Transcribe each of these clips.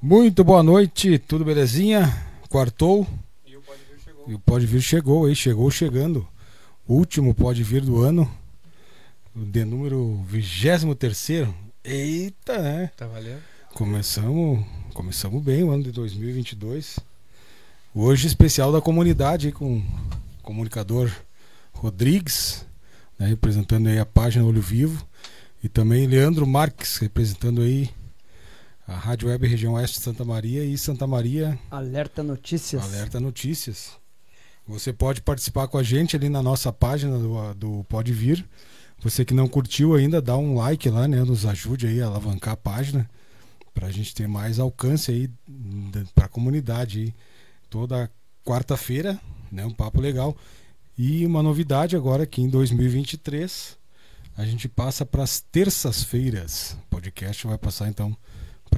Muito boa noite, tudo belezinha? Quartou? E o Pode Vir chegou. E o Pode Vir chegou aí, chegou chegando. Último Pode Vir do ano. De número 23 Eita, né? Tá valendo? Começamos, começamos bem o ano de 2022. Hoje especial da comunidade com o comunicador Rodrigues, né, representando aí a página Olho Vivo. E também Leandro Marques, representando aí a Rádio Web Região Oeste de Santa Maria e Santa Maria Alerta Notícias. Alerta Notícias. Você pode participar com a gente ali na nossa página do, do Pode Vir. Você que não curtiu ainda, dá um like lá, né? Nos ajude aí a alavancar a página para a gente ter mais alcance aí para a comunidade. Aí. Toda quarta-feira, né? Um papo legal. E uma novidade agora que em 2023 a gente passa para as terças-feiras. O podcast vai passar então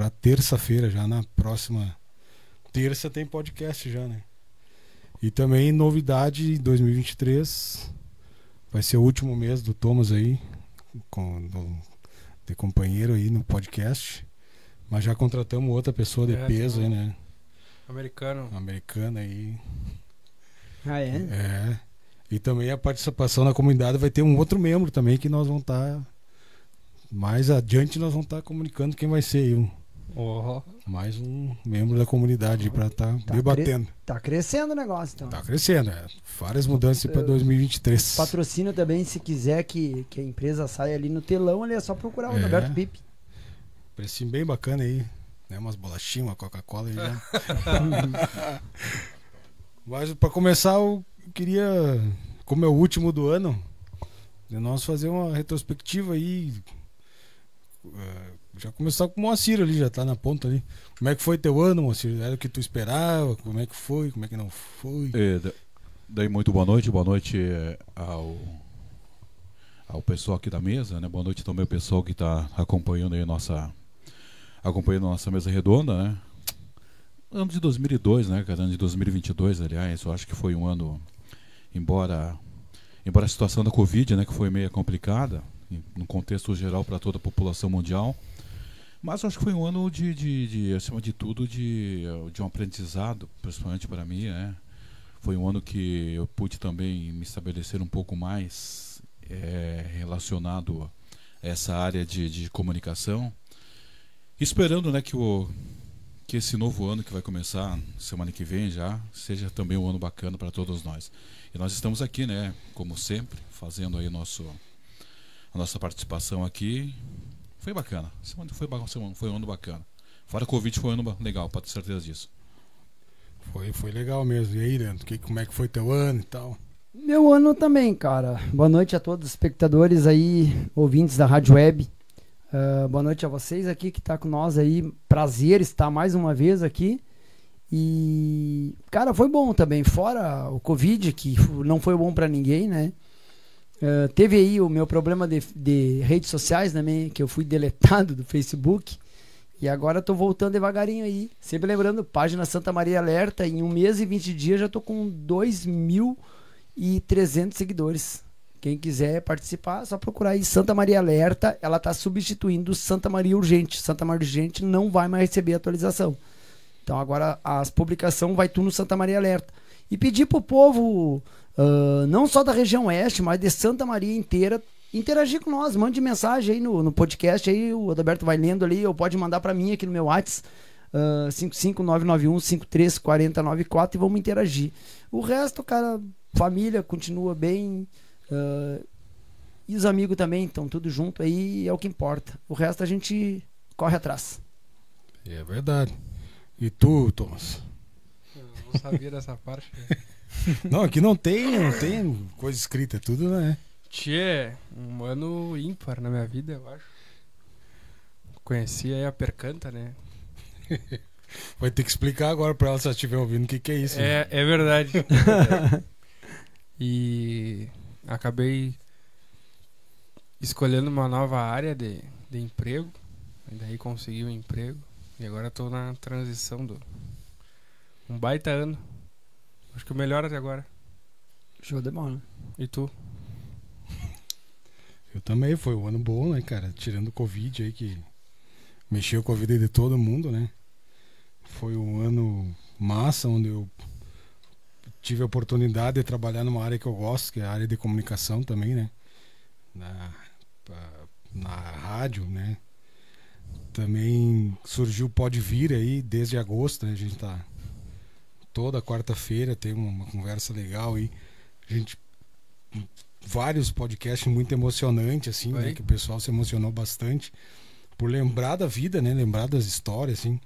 para terça-feira, já na próxima terça tem podcast já, né? E também novidade 2023 vai ser o último mês do Thomas aí com do, de companheiro aí no podcast. Mas já contratamos outra pessoa de É, peso tem aí, né? Americano. Americana aí. Ah, é? É. E também a participação na comunidade vai ter um outro membro também que nós vamos estar mais adiante nós vamos estar comunicando quem vai ser aí, Oh, mais um membro da comunidade para estar Tá debatendo. Tá crescendo o negócio, então. Tá crescendo, é. Várias mudanças para Eu- 2023. Patrocínio também, se quiser que, que a empresa saia ali no telão, ali é só procurar o É. Roberto Pipe. Precinho bem bacana aí. Né? Umas bolachinhas, uma Coca-Cola aí já. Mas para começar, eu queria, como é o último do ano, de nós fazer uma retrospectiva aí. eh, já começar com o Moacir ali, já tá na ponta ali. Como é que foi teu ano, Moacir? Era o que tu esperava? Como é que foi? Como é que não foi? É, da- daí muito boa noite, boa noite eh, ao ao pessoal aqui da mesa, né? Boa noite também ao pessoal que está acompanhando aí a nossa acompanhando a nossa mesa redonda, né? Ano de 2002, né? Ano de 2022, aliás, eu acho que foi um ano embora embora a situação da Covid, né, que foi meio complicada no contexto geral para toda a população mundial, mas acho que foi um ano de, de, de acima de tudo de de um aprendizado, principalmente para mim, né? Foi um ano que eu pude também me estabelecer um pouco mais eh, relacionado a essa área de, de comunicação. Esperando né, que, o, que esse novo ano que vai começar semana que vem já seja também um ano bacana para todos nós. E nós estamos aqui, né, como sempre, fazendo aí nosso, a nossa participação aqui. Foi bacana. Semana foi, semana- foi um ano bacana. Fora a Covid foi um ano legal, pode ter certeza disso. Foi, foi legal mesmo. E aí, Leandro, que, como é que foi teu ano e tal? Meu ano também, cara. Boa noite a todos os espectadores aí, ouvintes da Rádio Web. Ah, boa noite a vocês aqui que tá com nós aí. Prazer estar mais uma vez aqui. E, cara, foi bom também. Fora o Covid, que não foi bom pra ninguém, né? Ah, teve aí o meu problema de, de redes sociais também, que eu fui deletado do Facebook. E agora tô voltando devagarinho aí. Sempre lembrando, página Santa Maria Alerta. Em um mês e 20 dias já tô com 2 mil e 300 seguidores. Quem quiser participar, é só procurar aí Santa Maria Alerta. Ela está substituindo Santa Maria Urgente. Santa Maria Urgente não vai mais receber atualização. Então agora as publicações vai tudo no Santa Maria Alerta. E pedir pro povo, ah, não só da região oeste, mas de Santa Maria inteira, interagir com nós. Mande mensagem aí no, no podcast, aí o Adalberto vai lendo ali, ou pode mandar para mim aqui no meu WhatsApp. Uh, 55991 534094 e vamos interagir. O resto, cara, família continua bem. ah, e os amigos também estão tudo junto aí, é o que importa. O resto a gente corre atrás. É verdade. E tu, Thomas? eu não sabia dessa parte. Não, aqui não tem, não tem coisa escrita, é tudo, né? Tchê, um ano ímpar na minha vida, eu acho. Conheci aí a Percanta, né? Vai ter que explicar agora pra ela se ela estiver ouvindo o que, que é isso. né? É, é verdade. e acabei escolhendo uma nova área de, de emprego. E daí consegui um emprego. E agora estou na transição do. Um baita ano. Acho que o melhor até agora. Show de bola. E tu? Eu também, foi um ano bom, né, cara? Tirando o Covid aí que mexeu com a vida de todo mundo, né? foi um ano massa, onde eu tive a oportunidade de trabalhar numa área que eu gosto, que é a área de comunicação também, né? Na, na rádio, né? Também surgiu o Pode Vir aí desde agosto, né? A gente tá toda quarta-feira tem uma, conversa legal aí. A gente vários podcasts muito emocionantes assim, né? Que o pessoal se emocionou bastante por lembrar da vida, né? Lembrar das histórias assim.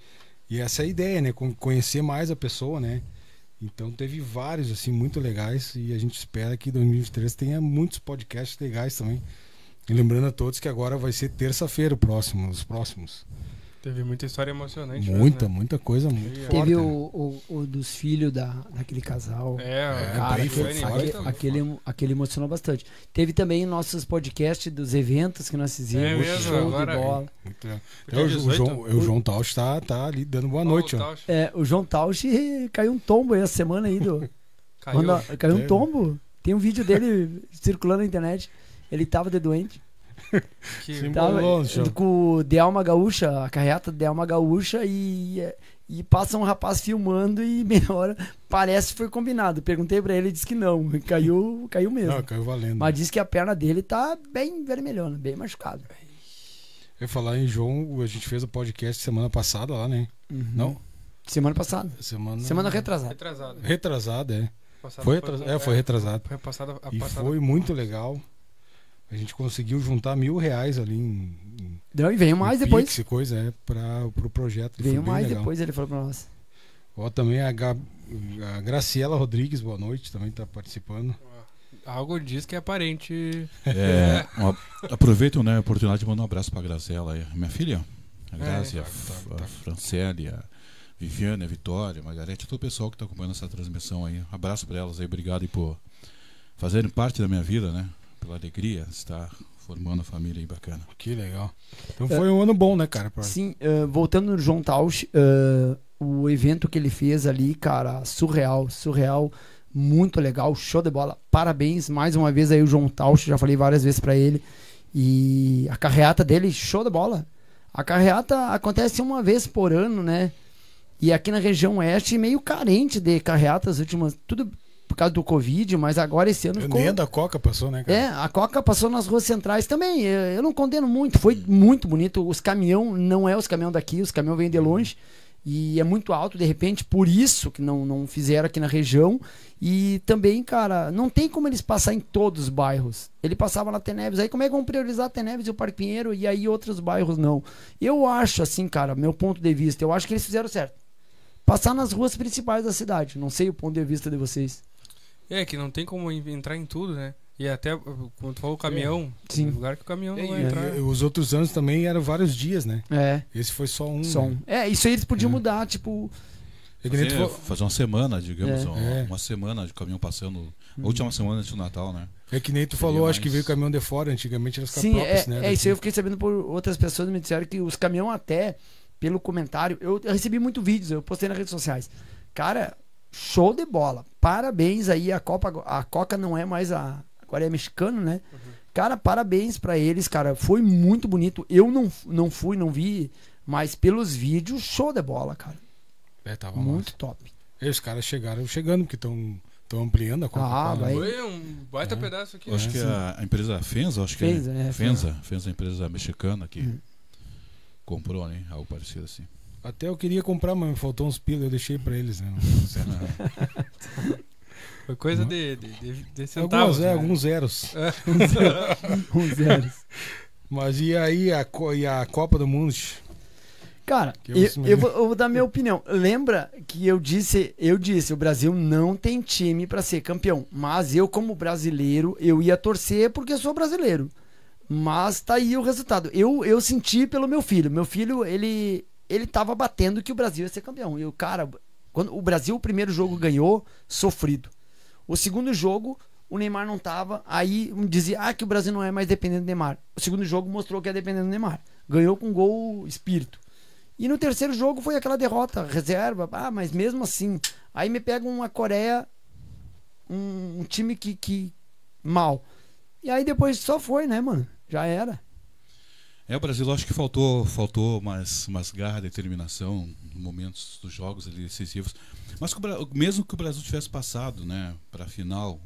E essa é a ideia, né? Con- Conhecer mais a pessoa, né? Então teve vários assim muito legais e a gente espera que 2023 tenha muitos podcasts legais também. E lembrando a todos que agora vai ser terça-feira o próximo, os próximos. Teve muita história emocionante. Muita, né? muita coisa muito Teve forte. Teve né? o, o, o dos filhos da, daquele casal. É, É, Cara, bem aquele, forte. aquele, aquele, aquele emocionou bastante. Teve também nossos podcasts dos eventos que nós fizemos. É mesmo, show agora- de bola. Muito legal. Porque Então, o, é João- o 18? João, o João Tausch tá, tá ali dando boa noite. ó. É, o João Tausch caiu um tombo aí essa semana aí. Do, Caiu. Manda- caiu um tombo. Tem um vídeo dele circulando na internet. Ele tava de doente. Que-. Tava no chão. com o Delma Gaúcha, a carreta de Delma Gaúcha e, e passa um rapaz filmando e meia hora parece que foi combinado. Perguntei pra ele, ele disse que não, caiu, caiu mesmo. Não, caiu valendo. Mas disse que a perna dele tá bem vermelhona, bem machucada. Eu ia falar em João, a gente fez o podcast semana passada lá, né? Não? Semana passada. Semana, Semana retrasada. Retrasado. retrasada, é. Foi, atrasado, é, foi retrasado. Foi passada a E passada. foi muito legal. A gente conseguiu juntar mil reais ali em, em Não, e veio mais em depois. Pix e coisa, é, para pro projeto. E foi Veio mais legal. depois, ele falou pra nós. Ó, também a, Ga- a Graciela Rodrigues, boa noite, também tá participando. Algo diz que é parente. É, uma- aproveito né, a oportunidade de mandar um abraço pra Graciela, aí, minha filha, a Grazi, tá, a, F- tá, tá. a Franciele, a Viviane, a Vitória, a Margarete, todo o pessoal que está acompanhando essa transmissão aí. Um abraço para elas aí, obrigado aí por fazerem parte da minha vida, né? Pela alegria de estar formando a família aí bacana. Que legal. Então foi um ano bom, né, cara? pra- Sim, eh, voltando no João Tausch, eh, o evento que ele fez ali, cara, surreal, surreal, muito legal, show de bola. Parabéns mais uma vez aí o João Tausch, já falei várias vezes pra ele. E a carreata dele, show de bola. A carreata acontece uma vez por ano, né? E aqui na região oeste, meio carente de carreatas últimas, tudo por causa do Covid, mas agora esse ano ficou... Nem a da Coca passou, né, cara? É, a Coca passou nas ruas centrais também. Eu, eu não condeno muito, foi muito bonito. Os caminhão não é os caminhão daqui, os caminhão vêm de longe e é muito alto de repente, por isso que não, não fizeram aqui na região. E também, cara, não tem como eles passar em todos os bairros. Ele passava na Teneves, aí como é que vão priorizar a Teneves e o Parque Pinheiro e aí outros bairros não? Eu acho assim, cara, meu ponto de vista, eu acho que eles fizeram certo. Passar nas ruas principais da cidade. Não sei o ponto de vista de vocês. É, que não tem como en- entrar em tudo, né? E até, quando tu falou o caminhão, Sim. tem lugar que o caminhão não E- vai entrar. e os outros anos também eram vários dias, né? É, Esse foi só um. som. né? É, isso aí eles podiam É. mudar, tipo, É que nem tu Fazer, falou- fazer uma semana, digamos, É. uma, É. uma semana de caminhão passando, Uhum. a última semana antes do Natal, né? É que nem tu falou, acho que mais- veio caminhão de fora, antigamente eram os Sim, próprios, é, né? é daqui. isso aí eu fiquei sabendo por outras pessoas me disseram que os caminhão até, pelo comentário, eu, eu recebi muito vídeos, eu postei nas redes sociais. Cara, show de bola. Parabéns aí, a Copa, a Coca não é mais a, agora é mexicano, né? Cara, parabéns pra eles, cara, foi muito bonito. Eu não, não fui, não vi, mas pelos vídeos, show de bola, cara. É, tava Muito massa. top. E os caras chegaram chegando, porque estão ampliando a Coca-Cola. Ah, vai. Foi um baita É. pedaço aqui. Eu acho né? que a, a empresa Fenza, acho que Fenza, é, é, Fenza, Fenza, a empresa mexicana que Uhum. comprou, né? Algo parecido assim. Até eu queria comprar, mas me faltou uns pila, eu deixei pra eles, né? Não. Foi coisa Uhum. de, de, de, alguns, centavos. é, né? alguns zeros. Um zero. Mas e aí a, co- e a Copa do Mundo? Cara, eu, eu vou, eu vou dar minha opinião. Lembra que eu disse, eu disse, o Brasil não tem time pra ser campeão. Mas eu, como brasileiro, eu ia torcer porque sou brasileiro. Mas tá aí o resultado. Eu, eu senti pelo meu filho. Meu filho, ele, ele tava batendo que o Brasil ia ser campeão. E o cara, quando o Brasil o primeiro jogo ganhou, sofrido. O segundo jogo, o Neymar não tava. Aí dizia ah, que o Brasil não é mais dependente do Neymar. O segundo jogo mostrou que é dependente do Neymar. Ganhou com gol espírito. E no terceiro jogo foi aquela derrota, reserva. Ah, mas mesmo assim. Aí me pega uma Coreia, um, um time que, que. mal. E aí depois só foi, né, mano? Já era. É, o Brasil acho que faltou, faltou mais, mais garra, determinação momentos dos jogos ali decisivos. Mas que o mesmo que o Brasil tivesse passado, né, para a final,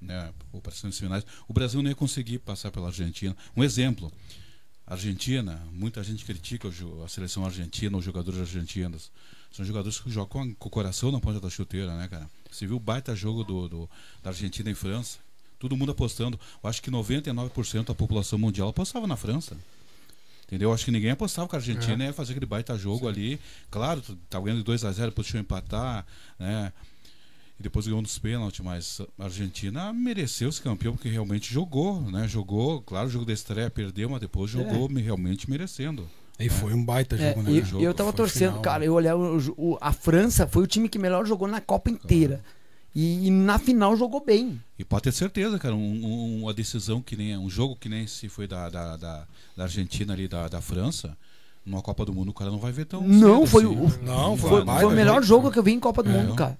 né, ou para as semifinais, o Brasil não ia conseguir passar pela Argentina. Um exemplo, Argentina, muita gente critica a seleção argentina, os jogadores argentinos. São jogadores que jogam com o coração na ponta da chuteira, né, cara? Você viu o baita jogo do, do- da Argentina em França? Todo mundo apostando. Eu acho que 99% da população mundial apostava na França. Entendeu? Eu acho que ninguém apostava que a Argentina ia fazer aquele baita jogo ali. Claro, tava ganhando de 2 a 0 depois deixou empatar, né? E depois ganhou nos pênaltis, mas a Argentina mereceu ser campeão porque realmente jogou, né? Jogou, claro, o jogo da estreia perdeu, mas depois jogou me- realmente merecendo. E foi um baita É, jogo, né? eu, Jogo, eu tava torcendo, final, cara. né? Eu olhava o o- a França foi o time que melhor jogou na Copa inteira. E, e na final jogou bem. E pode ter certeza, cara, um- um- uma decisão que nem um jogo que nem se foi da, da, da, da Argentina ali, da, da França, numa Copa do Mundo, o cara não vai ver tão Não, cedo foi assim. o- Não, foi, Foi, baita foi o melhor jogo que eu vi em Copa do É. Mundo, cara.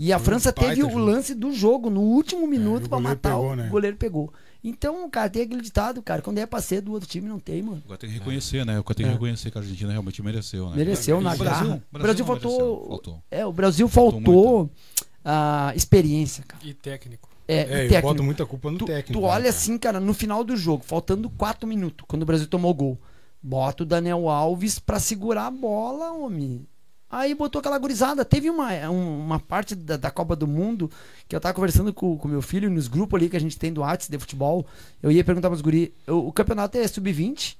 E a Foi França teve o jogo. lance do jogo no último minuto e o pra goleiro matar. pegou, o né? goleiro pegou. Então, cara, tem aquele ditado, cara. Quando é pra ser do outro time, não tem, mano. Agora tem que reconhecer, né? Agora tem que É. reconhecer que a Argentina realmente mereceu, né? Mereceu na O Brasil- garra. o O Brasil não faltou. mereceu, faltou. É, o Brasil Faltou faltou experiência, cara. E técnico. É, É, e eu técnico. boto muita culpa no Tu, técnico. tu né, olha cara? assim, cara, no final do jogo, faltando 4 minutos, quando o Brasil tomou gol. Bota o Daniel Alves pra segurar a bola, homem. Aí botou aquela gurizada. Teve uma, um- uma parte da, da Copa do Mundo que eu tava conversando com o meu filho nos grupos ali que a gente tem do Whats de futebol. Eu ia perguntar pros guri, o, o campeonato é sub-20.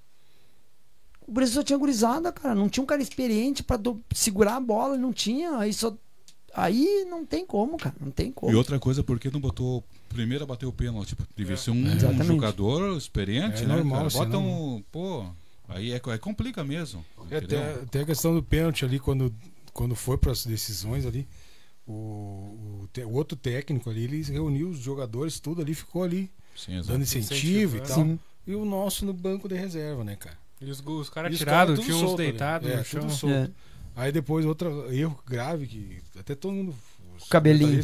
O Brasil só tinha gurizada, cara. Não tinha um cara experiente pra do- segurar a bola, não tinha. Aí só. Aí não tem como, cara. Não tem como. E outra coisa, por que não botou primeiro a bater o pênalti? Tipo, devia ser um, um jogador experiente, É né? normal, cara? Bota um. Pô, aí é, é complica mesmo. É, até, até a questão do pênalti ali, quando, quando foi para as decisões ali, o, o, o outro técnico ali, ele reuniu os jogadores, tudo ali, ficou ali, Sim, exato. dando incentivo e Incentivo, tal. Sim. E o nosso no banco de reserva, né, cara? E os, os caras E tudo tinha uns deitados É, É. Aí depois outro erro grave que até todo mundo. os cabelinho.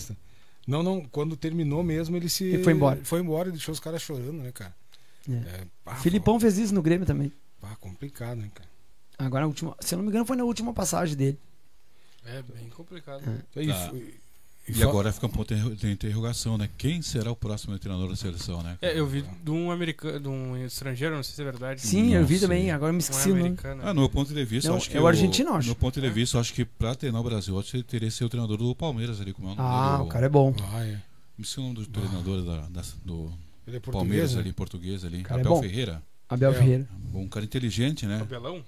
Não, não, quando terminou mesmo, ele se. Ele foi embora. Foi embora e deixou os caras chorando, né, cara? É. É, pá, Filipão fez isso no Grêmio também. pá, complicado, né, cara? Agora, a última, se eu não me engano, foi na última passagem dele. É bem complicado. E, Tá. foi- E agora fica um ponto de interrogação, né? Quem será o próximo treinador da seleção, né? É, eu vi de um americano, de um estrangeiro, não sei se é verdade. Sim, eu vi também. Agora eu me Não é esqueci americano. Ah, no meu ponto de vista, Não, eu acho que é o argentino, acho. No ponto de vista, eu acho que pra treinar o Brasil, eu acho que teria que ser o treinador do Palmeiras ali, como é o nome Ah, dele? o cara é bom. Ah, é. Me esqueci o nome do treinador da, da- do é Palmeiras né? ali, português ali. Cara, é Abel bom. Ferreira. Abel É. Ferreira. Um cara inteligente, né? Cabelão?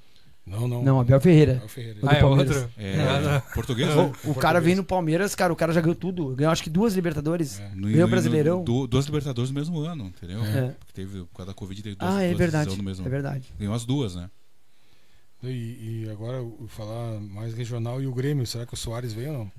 Não, não. Não, Abel Ferreira. Abel Ferreira. Ah, é outro? É, Ah, português, O, né? o português. cara veio no Palmeiras, cara, o cara já ganhou tudo. Ganhou acho que duas Libertadores. É. No, Ganhou no- Brasileirão. Du, duas Libertadores no mesmo ano, entendeu? É. Porque teve, por causa da Covid, teve duas, Ah, é duas verdade. no mesmo É verdade. Ganhou as duas, né? E, e agora eu falar mais regional e o Grêmio, será que o Soares veio ou não?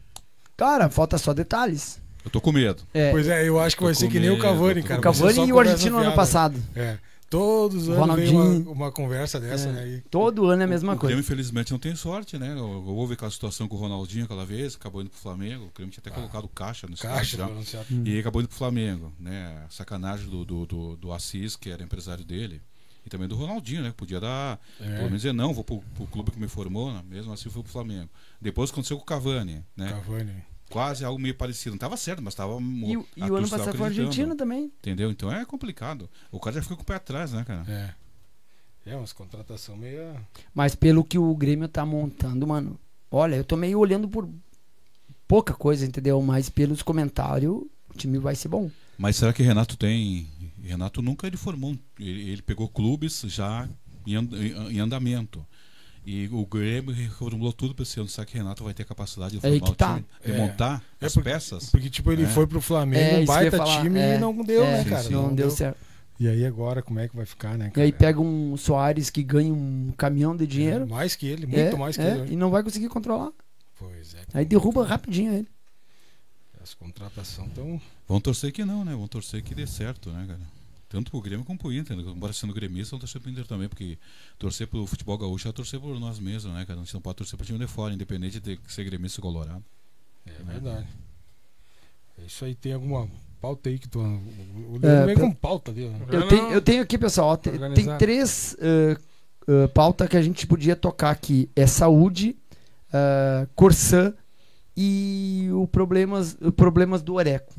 Cara, falta só detalhes. Eu tô com medo. É, Pois é, eu acho que vai ser que nem o Cavani, cara. o Cavani e o argentino ano fiada. passado. É. Todos os anos Ronaldinho. vem uma, uma conversa dessa, É. né? E- Todo ano é a mesma o coisa. Grêmio, infelizmente, não tem sorte, né? Houve aquela situação com o Ronaldinho aquela vez, acabou indo pro Flamengo. O Grêmio tinha até Ah. colocado caixa no Caixa, já. Hum. E acabou indo pro Flamengo, né? Sacanagem do, do, do, do Assis, que era empresário dele. E também do Ronaldinho, né? Podia dar. Pelo É, menos dizer, não, vou pro, pro clube que me formou, né? mesmo assim foi pro Flamengo. Depois aconteceu com o Cavani, né? Cavani. Quase algo meio parecido. Não tava certo, mas tava. E, o- e o ano passado foi a Argentina também. Entendeu? Então é complicado. O cara já fica com o pé atrás, né, cara? É. É, umas contratação meio. Mas pelo que o Grêmio tá montando, mano. Olha, eu tô meio olhando por pouca coisa, entendeu? Mas pelos comentários, o time vai ser bom. Mas será que Renato tem. Renato nunca ele formou. Ele, ele pegou clubes já em, and- em andamento. E o Grêmio reformulou tudo para esse ano. Será que Renato vai ter capacidade de É formar que o tá. time? De É. montar É as porque- peças? Porque, tipo, ele É. foi pro Flamengo, É, um baita time é. e não deu, É, né, cara? sim. não, deu certo. E aí agora, como é que vai ficar, né, E cara? aí pega um Soares que ganha um caminhão de dinheiro. É, mais que ele, muito é, mais que é, ele. E não vai conseguir controlar. Pois é. Aí derruba rapidinho ele. As contratações estão. Vão torcer que não, né? Vão torcer que dê certo, né, cara? Tanto pro Grêmio como pro Inter. né? Embora sendo gremista, vão torcer pro Inter também, porque torcer pro futebol gaúcho é torcer por nós mesmos, né, cara? A gente não pode torcer pro time de fora, independente de ser gremista ou colorado. É verdade. É isso aí, tem alguma pauta aí que tu. O É, Leandro vem pra- com pauta ali, né? Eu tenho, eu tenho aqui, pessoal, ó, te- tem Organizado. três eh, uh, pauta que a gente podia tocar aqui é saúde, uh, Corsã e o problemas, o problemas do Oreco.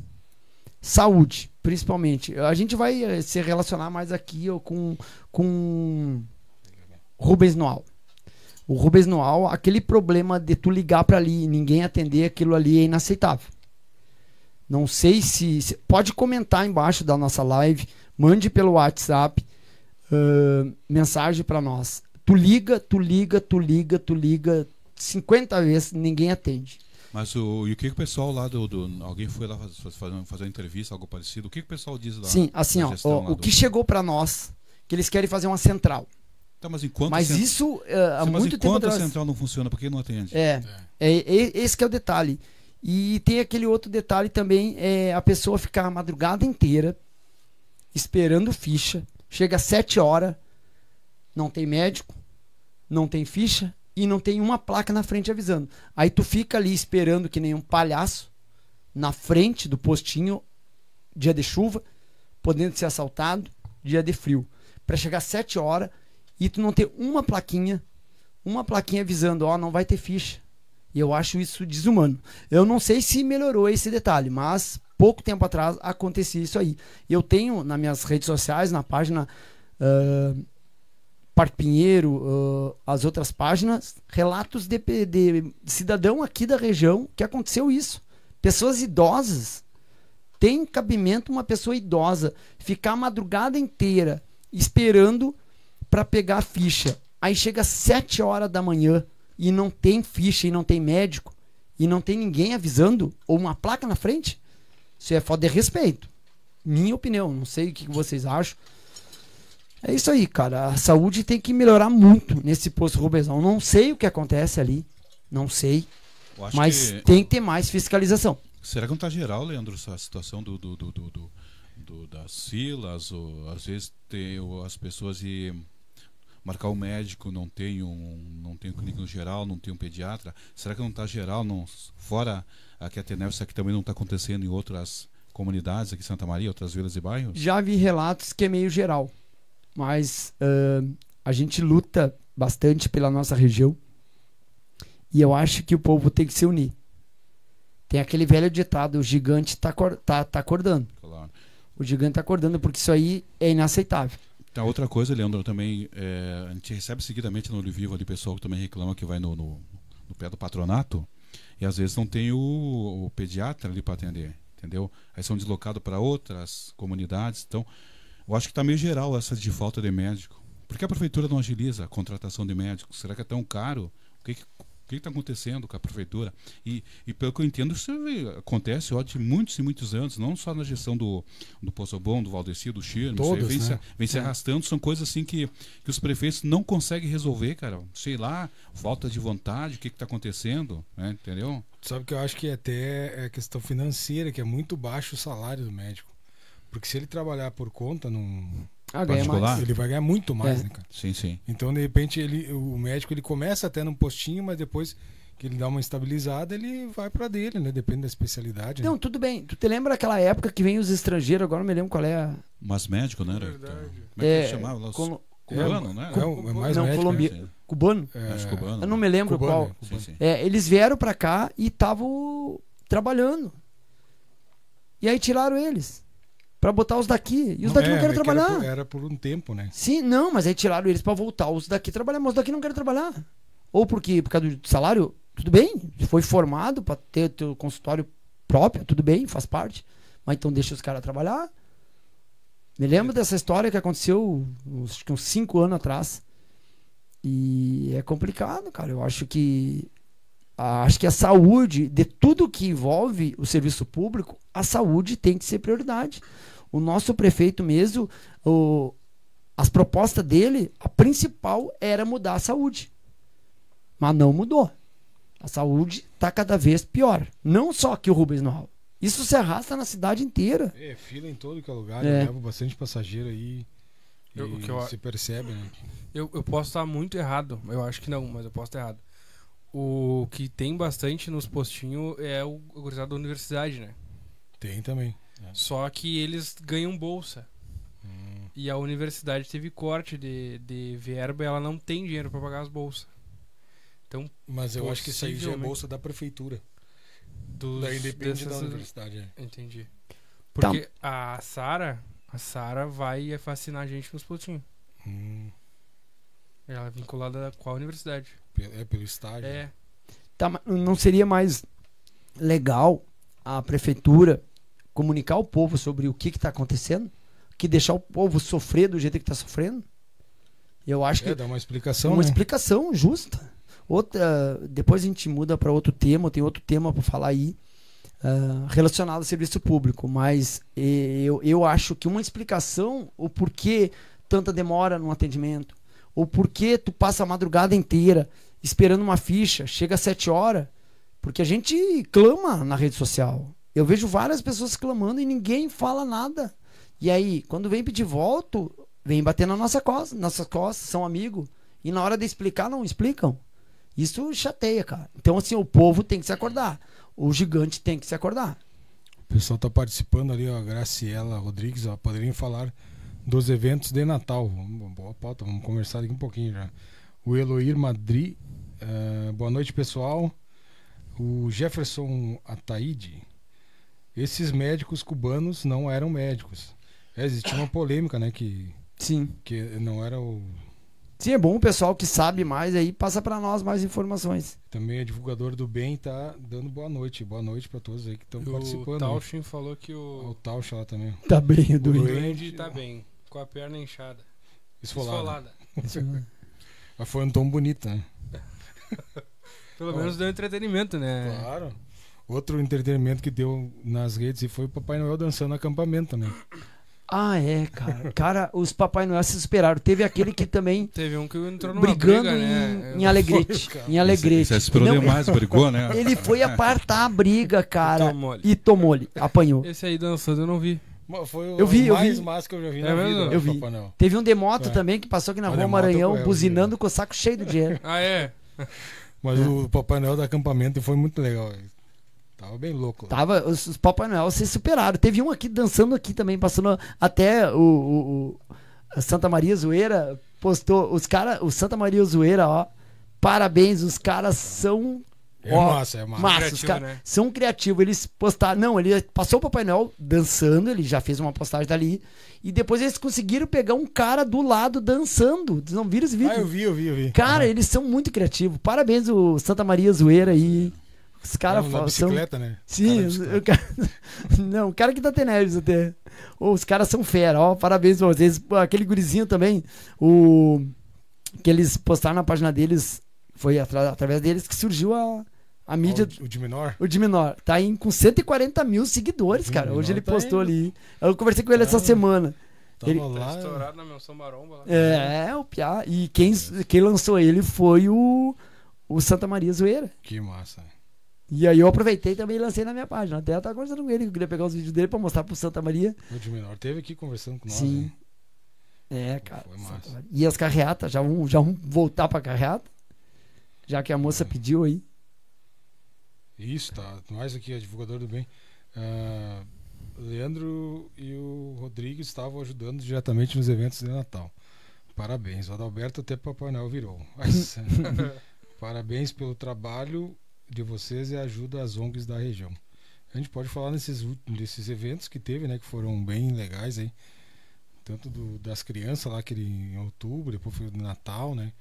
Saúde, principalmente. A gente vai eh, se relacionar mais aqui com, com Rubens Noal. O Rubens Noal, aquele problema de tu ligar para ali e ninguém atender, aquilo ali é inaceitável. Não sei se, se, Pode comentar embaixo da nossa live, mande pelo WhatsApp uh, mensagem para nós. Tu liga, tu liga, tu liga, tu liga 50 vezes, ninguém atende. Mas o, e o que, que o pessoal lá do, do Alguém foi lá fazer, fazer uma entrevista, algo parecido? O que, que o pessoal diz lá? Sim, assim, ó, o, o que chegou para nós, que eles querem fazer uma central. Tá, mas enquanto mas cent... isso uh, há Sim, muito tempo atrás... a central não funciona, por que não atende? É, é. é, esse é o detalhe. E tem aquele outro detalhe também, é a pessoa ficar a madrugada inteira esperando ficha, chega às 7 horas, não tem médico, não tem ficha e não tem uma placa na frente avisando. Aí tu fica ali esperando que nem um palhaço na frente do postinho, dia de chuva, podendo ser assaltado, dia de frio, para chegar às 7 horas e tu não ter uma plaquinha, uma plaquinha avisando, ó, oh, não vai ter ficha. E eu acho isso desumano. Eu não sei se melhorou esse detalhe, mas pouco tempo atrás acontecia isso aí. Eu tenho nas minhas redes sociais, na página uh, Parque Pinheiro, uh, as outras páginas, relatos de, de, cidadão aqui da região que aconteceu isso. Pessoas idosas. Tem cabimento uma pessoa idosa ficar a madrugada inteira esperando para pegar a ficha. Aí chega às 7 horas da manhã e não tem ficha e não tem médico e não tem ninguém avisando ou uma placa na frente. Isso é falta de respeito. Minha opinião, não sei o que vocês acham. É isso aí, cara. A saúde tem que melhorar muito nesse posto Rubezão. Não sei o que acontece ali. Não sei. Mas que... tem que ter mais fiscalização. Será que não está geral, Leandro, essa situação do, do, do, do, do das filas? Ou, às vezes tem, ou as pessoas e marcar um médico, não tem um, não tem um clínico geral, não tem um pediatra. Será que não está geral? Não, fora aqui a Tenel, isso aqui também não está acontecendo em outras comunidades aqui em Santa Maria, outras vilas e bairros? Já vi relatos que é meio geral, mas uh, a gente luta bastante pela nossa região e eu acho que o povo tem que se unir. Tem aquele velho ditado, o gigante está tá, tá acordando. Claro. O gigante está acordando porque isso aí é inaceitável. A outra coisa, Leandro, também é, a gente recebe seguidamente no Vivo ali pessoal que também reclama que vai no, no, no pé do patronato e às vezes não tem o, o pediatra ali para atender, entendeu? Aí são deslocados para outras comunidades. Então, eu acho que está meio geral essa de falta de médico. Por que a prefeitura não agiliza a contratação de médicos? Será que é tão caro? O que, está acontecendo com a prefeitura? E, e, pelo que eu entendo, isso acontece ó, de muitos e muitos anos, não só na gestão do, do Poço Bom, do Valdeci, do Chiro, Todos, vem, né? se, vem se é. arrastando, são coisas assim que, que os prefeitos não conseguem resolver, cara. Sei lá, falta de vontade, o que está acontecendo, né? entendeu? Sabe que eu acho que até é questão financeira, que é muito baixo o salário do médico. Porque se ele trabalhar por conta num ah, ganha mais. Ele vai ganhar muito mais, é. né, cara? Sim, sim. Então, de repente, ele, o médico ele começa até num postinho, mas depois que ele dá uma estabilizada, ele vai para dele, né? Depende da especialidade. Não, né? tudo bem. Tu te lembra aquela época que vem os estrangeiros, agora não me lembro qual é a. Mas médico, né? Era, Verdade. Como é que é, chamava? Colo... Cubano, né? É, é mais não, médico, Colombi... né? Cubano? É... Acho cubano. Eu não me lembro cubano, qual. É, sim, sim. É, eles vieram para cá e estavam trabalhando. E aí tiraram eles para botar os daqui. E os daqui é, não querem trabalhar. Era por, era por, um tempo, né? Sim, não, mas aí tiraram eles para voltar os daqui trabalhar, mas os daqui não querem trabalhar. Ou porque por causa do salário, tudo bem, foi formado para ter teu consultório próprio, tudo bem, faz parte. Mas então deixa os caras trabalhar. Me lembro dessa história que aconteceu que uns 5 anos atrás. E é complicado, cara. Eu acho que acho que a saúde, de tudo que envolve o serviço público, a saúde tem que ser prioridade. O nosso prefeito mesmo, o, as propostas dele, a principal era mudar a saúde. Mas não mudou. A saúde está cada vez pior. Não só aqui o Rubens Norral. Isso se arrasta na cidade inteira. É, fila em todo que é lugar. É. Eu levo bastante passageiro aí. Eu, eu, se percebe, né? Eu, eu posso estar muito errado. Eu acho que não, mas eu posso estar errado. O que tem bastante nos postinhos é o gurizada da universidade, né? Tem também. É. Só que eles ganham bolsa. Hum. E a universidade teve corte de, de verba e ela não tem dinheiro para pagar as bolsas. Então, Mas eu acho que isso aí já é bolsa da prefeitura. dos, Daí depende da dessas- universidade. é. Entendi. Tá. Porque a Sara, a Sara vai vacinar a gente nos potinhos. Hum, Ela é vinculada com a universidade. É pelo estágio. É. Tá, mas não seria mais legal a prefeitura comunicar ao povo sobre o que está acontecendo? Que deixar o povo sofrer do jeito que está sofrendo? Eu acho que É, dá uma explicação, uma né? explicação justa. Outra, depois a gente muda para outro tema, tem outro tema para falar aí ah, relacionado ao serviço público, mas eu, eu acho que uma explicação o porquê tanta demora no atendimento, ou porquê tu passa a madrugada inteira esperando uma ficha, chega às sete horas, porque a gente clama na rede social. Eu vejo várias pessoas clamando e ninguém fala nada. E aí, quando vem pedir voto, vem bater na nossa costa, nossas costas, são amigos. E na hora de explicar, não explicam. Isso chateia, cara. Então, assim, o povo tem que se acordar. O gigante tem que se acordar. O pessoal tá participando ali, ó, a Graciela Rodrigues, ó, poderiam falar dos eventos de Natal. Boa pauta, vamos conversar aqui um pouquinho já. O Eloir Madri, eh, boa noite pessoal. O Jefferson Ataíde, esses médicos cubanos não eram médicos. É, existia uma polêmica, né, que, Sim. que não era o... Sim, é bom o pessoal que sabe mais aí passa para nós mais informações. Também é divulgador do bem, tá dando boa noite. Boa noite para todos aí que estão o participando. aí. Taushin falou que O o, Taucha lá também. Tá bem, o doido. Duende tá bem, com a perna inchada. Esfolado. Esfolada. Mas foi um tom bonito, né? Pelo menos deu entretenimento, né? Claro. Outro entretenimento que deu nas redes e foi o Papai Noel dançando no acampamento, né? Ah, é, cara. Cara, os Papai Noel se superaram. Teve aquele que também Teve um que entrou numa brigando briga, em, né? em Alegrete. Em Alegrete. Você esperou Não, demais, brigou, né? Ele foi apartar a briga, cara. Tomou-lhe. E tomou-lhe. Apanhou. Esse aí dançando eu não vi. Foi o Eu vi, eu mais vi. massa que eu já vi É na mesmo? vida, Eu o vi. Papai Noel. Teve um demoto É. também que passou aqui na rua Maranhão, é buzinando dia. com o saco cheio de dinheiro. Ah, é? Mas o Papai Noel do acampamento foi muito legal. Tava bem louco lá. Tava, os, os Papai Noel se superaram. Teve um aqui dançando aqui também, passando até o, o- o- Santa Maria Zoeira postou. Os caras, o Santa Maria Zoeira, ó. Parabéns, os caras são É Ó, massa, é massa. massa. Os Criativo, caras né? são criativos. Eles postaram. Não, ele passou o Papai Noel dançando, ele já fez uma postagem dali. E depois eles conseguiram pegar um cara do lado dançando. Vocês não viram esse vídeo? Ah, eu vi, eu vi, eu vi. Cara, Aham. eles são muito criativos. Parabéns, o Santa Maria Zoeira aí. Os caras Não, na fa- são. bicicleta, né? Sim, Cara, os- bicicleta. o cara... não, o cara que tá tendo até. Ô, os caras são fera, ó. Parabéns pra vocês. Aquele gurizinho também, o que eles postaram na página deles, foi atra- através deles que surgiu a, a mídia. O, o de menor. O de menor tá aí com 140 mil seguidores, O cara. Hoje ele tá postou indo. ali. Eu conversei com ele essa Tá. semana. Tava Ele- Tá lá. estourado na menção maromba lá. É, o Piá. E quem, quem lançou ele foi o, o Santa Maria Zoeira. Que massa. E aí eu aproveitei também e lancei na minha página. Até eu tava conversando com ele, que eu queria pegar os vídeos dele pra mostrar pro Santa Maria. O de menor teve aqui conversando com nós. Sim. né? É, cara. Foi massa. E as carreatas, já vamos, já vamos voltar pra carreata? Já que a moça É. pediu aí. Isso, tá. Nós aqui, a divulgador do bem. Ah, Leandro e o Rodrigo estavam ajudando diretamente nos eventos de Natal. Parabéns. O Adalberto até Papai Noel virou. Mas, Parabéns pelo trabalho de vocês e ajuda às ONGs da região. A gente pode falar nesses, desses eventos que teve, né? Que foram bem legais aí. Tanto do- das crianças lá, aquele em outubro, depois foi o Natal, né?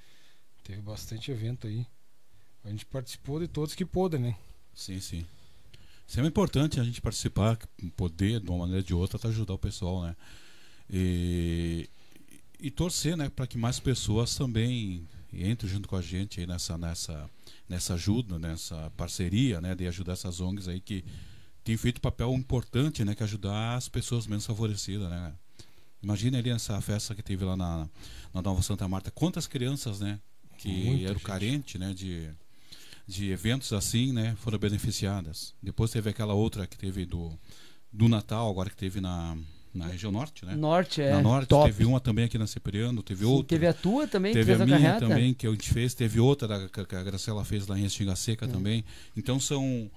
Teve bastante evento aí. A gente participou de todos que pôde, né? Sim, sim. Sempre é importante a gente participar, poder, de uma maneira ou de outra, tá ajudar o pessoal, né? E, e torcer, né, para que mais pessoas também entrem junto com a gente aí nessa, nessa, nessa ajuda, nessa parceria, né, de ajudar essas ONGs aí que têm feito papel importante, né, que é ajudar as pessoas menos favorecidas, né? Imagina ali essa festa que teve lá na, na Nova Santa Marta, quantas crianças, né, que Muita eram gente. carentes, né, de de eventos assim, né, foram beneficiadas. Depois teve aquela outra que teve do, do Natal, agora que teve na, na região norte, né? Norte, é. na norte top. teve uma também aqui na Cipriano, teve Sim, outra. Teve a tua também, que Teve fez a a minha carreata. também, que a gente fez. Teve outra da, que a Gracela fez lá em Restinga Seca também. Então são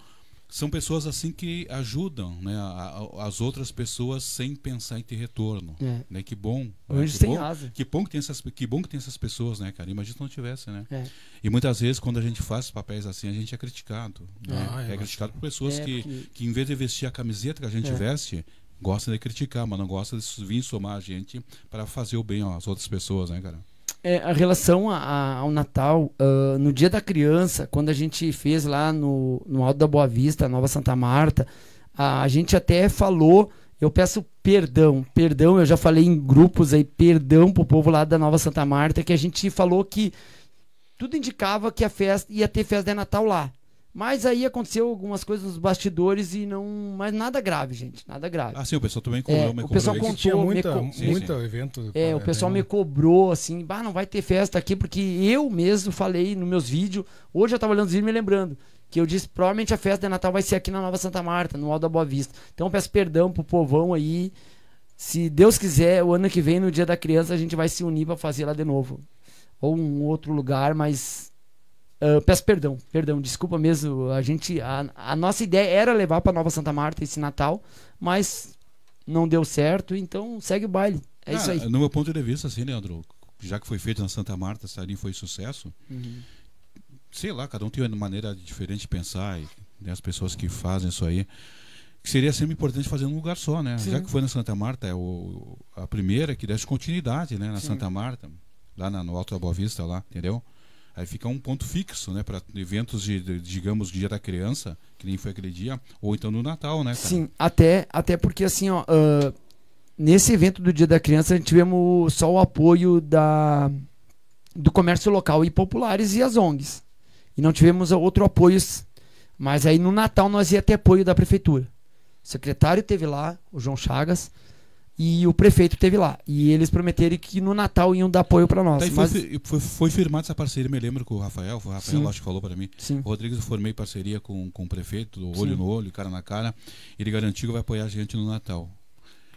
são pessoas assim que ajudam né, a- a- as outras pessoas sem pensar em ter retorno. É. Né? Que bom. né? Anjos que bom, asa. Que bom que tem essas, que bom que tem essas pessoas, né, cara? Imagina se não tivesse, né? É. E muitas vezes quando a gente faz papéis assim, a gente é criticado. né? Ah, é é criticado por pessoas É, que, porque- que em vez de vestir a camiseta que a gente É. veste, gostam de criticar, mas não gostam de vir somar a gente para fazer o bem às outras pessoas, né, cara? É, a relação a- a- ao Natal, ah, no dia da criança, quando a gente fez lá no, no Alto da Boa Vista, Nova Santa Marta, a, a gente até falou, eu peço perdão, perdão, eu já falei em grupos aí, perdão pro povo lá da Nova Santa Marta, que a gente falou que tudo indicava que a festa ia ter festa de Natal lá. Mas aí aconteceu algumas coisas nos bastidores e não. Mas nada grave, gente. Nada grave. Ah, sim, o pessoal também cobrou, É, me o pessoal contou, tinha me muita, co- Sim, muito sim. evento. É, o pessoal né? me cobrou assim, bah, não vai ter festa aqui, porque eu mesmo falei nos meus vídeos, hoje eu tava olhando os vídeos e me lembrando, que eu disse, provavelmente a festa de Natal vai ser aqui na Nova Santa Marta, no Alto da Boa Vista. Então eu peço perdão pro povão aí, se Deus quiser, o ano que vem, no dia da criança, a gente vai se unir pra fazer lá de novo. Ou um outro lugar, mas... ah, peço perdão, perdão, desculpa mesmo. A gente, a, a nossa ideia era levar pra Nova Santa Marta esse Natal, mas não deu certo, então segue o baile. É isso Ah, aí. No meu ponto de vista, assim, Leandro, já que foi feito na Santa Marta, ali foi sucesso, Uhum. sei lá, cada um tem uma maneira diferente de pensar, e né, as pessoas que fazem isso aí. Que seria sempre importante fazer num lugar só, né? Sim. Já que foi na Santa Marta, é o, a primeira que desse continuidade, né? Na Sim. Santa Marta, lá na- no Alto da Boa Vista, lá, entendeu? Aí fica um ponto fixo, né? Para eventos de, de, digamos, Dia da Criança, que nem foi aquele dia, ou então no Natal, né? cara? Sim, até, até porque assim, ó, ah, nesse evento do Dia da Criança, tivemos só o apoio da, do comércio local e populares e as ONGs. E não tivemos outro apoio. Mas aí no Natal nós ia ter apoio da prefeitura. O secretário teve lá, o João Chagas, e o prefeito teve lá. E eles prometeram que no Natal iam dar apoio para nós. Foi, Mas, fi- foi, foi firmada essa parceria, me lembro com o Rafael, o Rafael Sim. acho que falou para mim. sim, O Rodrigues eu formei parceria com, com o prefeito, olho Sim. no olho, cara na cara. Ele garantiu que vai apoiar a gente no Natal.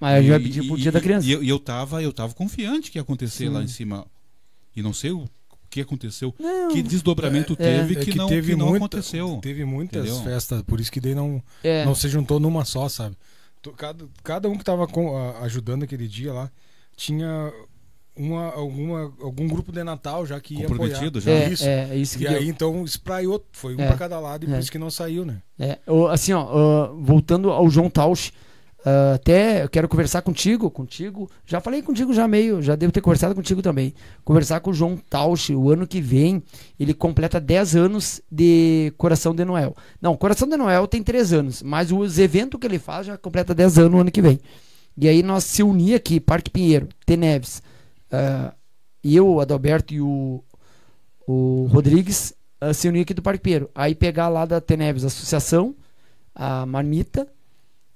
mas a gente vai E- pedir pro e- Dia da e- Criança. E eu, e eu tava, eu tava confiante que ia acontecer Sim. lá em cima. E não sei o que aconteceu. Não, Que desdobramento É, teve É que, não, que não muita- aconteceu. Teve muitas Entendeu? festas, por isso que daí não, é, não se juntou numa só, sabe? Cada, cada um que tava com- a- ajudando aquele dia lá tinha uma, alguma, algum grupo de Natal já que ia apoiar. Comprometido já. é, isso. é, é isso que E deu. aí então espraiou, foi um É. pra cada lado e por É. isso que não saiu, né? É, assim, ó, voltando ao João Tausch, ah, até eu quero conversar contigo, contigo. Já falei contigo já meio, já devo ter conversado contigo também. Conversar com o João Tausch, o ano que vem, ele completa 10 anos de Coração de Noel. Não, Coração de Noel tem 3 anos, mas os eventos que ele faz já completa 10 anos no ano que vem. E aí nós se unir aqui, Parque Pinheiro, Teneves, ah, eu, Adalberto e o, o Rodrigues, ah, se unir aqui do Parque Pinheiro. Aí pegar lá da Teneves a associação, a Marmita,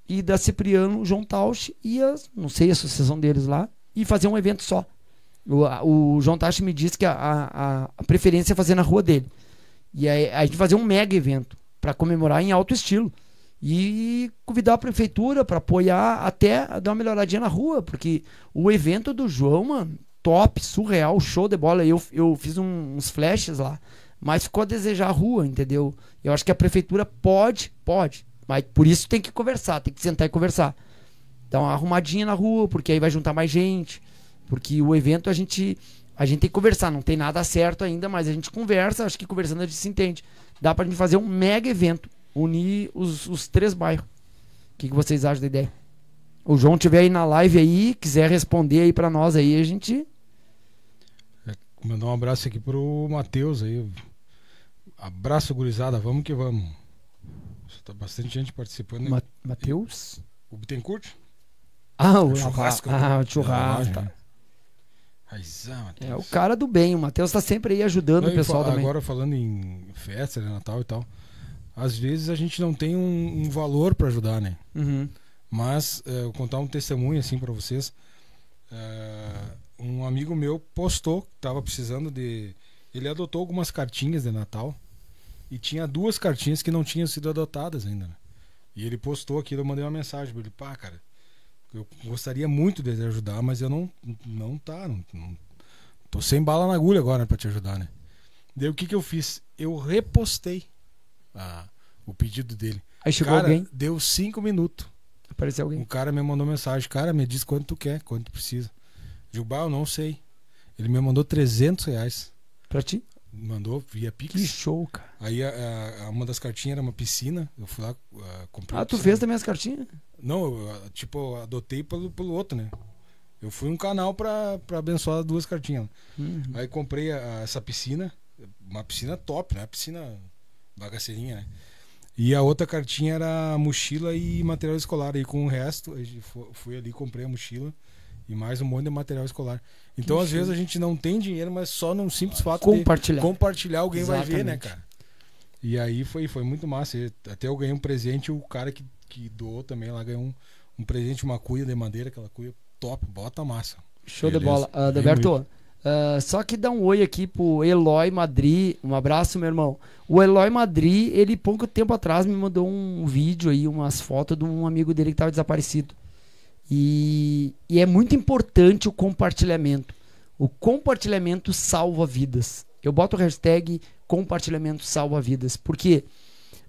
e da Cipriano, João Tausch e a, não sei, a associação deles lá, e fazer um evento só. O, o João Tausch me disse que a, a, a preferência é fazer na rua dele. E aí a gente fazer um mega evento para comemorar em alto estilo. E convidar a prefeitura para apoiar até dar uma melhoradinha na rua, porque o evento do João, mano, top, surreal, show de bola. Eu, eu fiz um- uns flashes lá, mas ficou a desejar a rua, entendeu? Eu acho que a prefeitura pode, pode, mas por isso tem que conversar, tem que sentar e conversar. Dar uma arrumadinha na rua, porque aí vai juntar mais gente. Porque o evento a gente a gente tem que conversar, não tem nada certo ainda, mas a gente conversa, acho que conversando a gente se entende. Dá pra gente fazer um mega evento, unir os, os três bairros. O que, que vocês acham da ideia? O João tiver aí na live aí, quiser responder aí pra nós aí, a gente. Mandar um abraço aqui pro Matheus aí. Abraço, gurizada, vamos que vamos. Tá bastante gente participando. hein? Ma Matheus? O Bittencourt? Ah, o O churrasco. Ah, o Da churrasco. tá. né? Raizão. É o cara do bem, o Matheus tá sempre aí ajudando Não, o pessoal fa- também. Agora falando em festa, né, Natal e tal. Às vezes a gente não tem um, um valor pra ajudar, né? Uhum. Mas eu vou contar um testemunho assim pra vocês. Eh, um amigo meu postou que tava precisando de. Ele adotou algumas cartinhas de Natal e tinha duas cartinhas que não tinham sido adotadas ainda. né? E ele postou aquilo, eu mandei uma mensagem pra ele, pá, cara, eu gostaria muito de te ajudar, mas eu não não tá, não, não- tô sem bala na agulha agora pra te ajudar, né? Daí o que que eu fiz? Eu repostei a- o pedido dele. Aí chegou cara, alguém, deu cinco minutos. apareceu O alguém. cara me mandou mensagem. Cara, me diz quanto tu quer, quanto tu precisa. Bah, eu não sei. Ele me mandou 300 reais. Pra ti? Mandou via Que Pix. show, cara. Aí a- a- a- uma das cartinhas era uma piscina. Eu fui lá, ah, comprei. Ah, a tu piscina. fez também as cartinhas? Não, eu, ah, tipo, adotei pelo, pelo outro, né? Eu fui um canal pra, pra abençoar duas cartinhas. Uhum. Aí comprei a- a- essa piscina, uma piscina top, né? Piscina bagaceirinha, né? E a outra cartinha era mochila e material escolar. Aí com o resto, a fui ali, comprei a mochila e mais um monte de material escolar. Então, Que às vezes, a gente não tem dinheiro, mas só num simples fato Compartilhar. de compartilhar, alguém vai ver, né, Exatamente. cara? E aí foi, foi muito massa. Até eu ganhei um presente, o cara que, que doou também lá ganhou um, um presente, uma cuia de madeira, aquela cuia top, bota massa. Show de Beleza. bola. Ah, Bem Adalberto, ah, só que dá um oi aqui pro Eloy Madri. Um abraço, meu irmão. O Eloy Madri, ele pouco tempo atrás me mandou um vídeo aí, umas fotos de um amigo dele que estava desaparecido. E, e é muito importante o compartilhamento. O compartilhamento salva vidas. Eu boto o hashtag compartilhamento salva vidas. Porque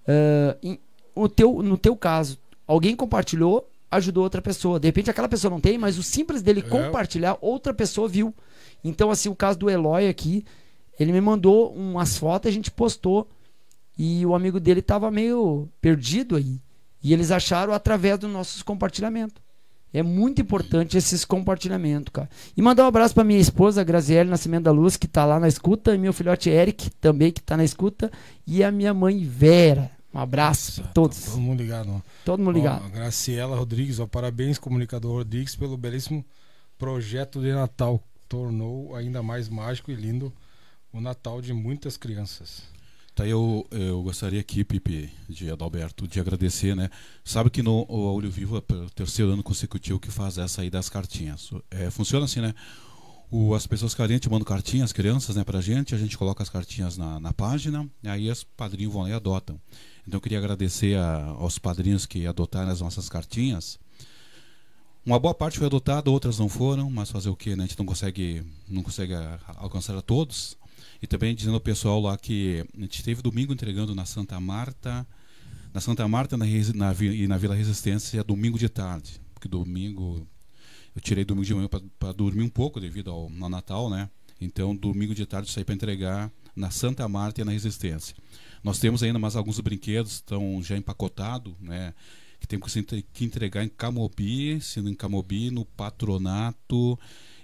ah, em- o teu, no teu caso, alguém compartilhou, ajudou outra pessoa. De repente aquela pessoa não tem, mas o simples dele É. compartilhar, outra pessoa viu. Então, assim, o caso do Eloy aqui, ele me mandou umas fotos, a gente postou. E o amigo dele tava meio perdido aí. E eles acharam através dos nossos compartilhamentos. É muito importante esses compartilhamentos, cara. E mandar um abraço pra minha esposa, Graziele Nascimento da Luz, que tá lá na escuta, e meu filhote Eric, também, que tá na escuta, e a minha mãe Vera. Um abraço pra todos. Todo mundo ligado. ó. Todo mundo ligado. Ó, Graciela Rodrigues, ó, parabéns, comunicador Rodrigues, pelo belíssimo projeto de Natal. Tornou ainda mais mágico e lindo o Natal de muitas crianças. Tá, eu, eu gostaria aqui, Pipe, de Adalberto, de agradecer, né? Sabe que no o Olho Vivo é o terceiro ano consecutivo que faz essa aí das cartinhas. É, funciona assim, né? O, as pessoas carentes mandam cartinhas, as crianças, né, pra gente, a gente coloca as cartinhas na, na página, aí os padrinhos vão lá e adotam. Então eu queria agradecer a- aos padrinhos que adotaram as nossas cartinhas. Uma boa parte foi adotada, outras não foram, mas fazer o quê, né? A gente não consegue, não consegue alcançar a todos. E também dizendo ao pessoal lá que a gente teve domingo entregando na Santa Marta, na Santa Marta na, na e na Vila Resistência domingo de tarde. Porque domingo eu tirei domingo de manhã para dormir um pouco devido ao, ao Natal, né? Então domingo de tarde saí para entregar na Santa Marta e na Resistência. Nós temos ainda mais alguns brinquedos estão já empacotados, né? Que temos que entregar em Camobi, sendo em Camobi, no Patronato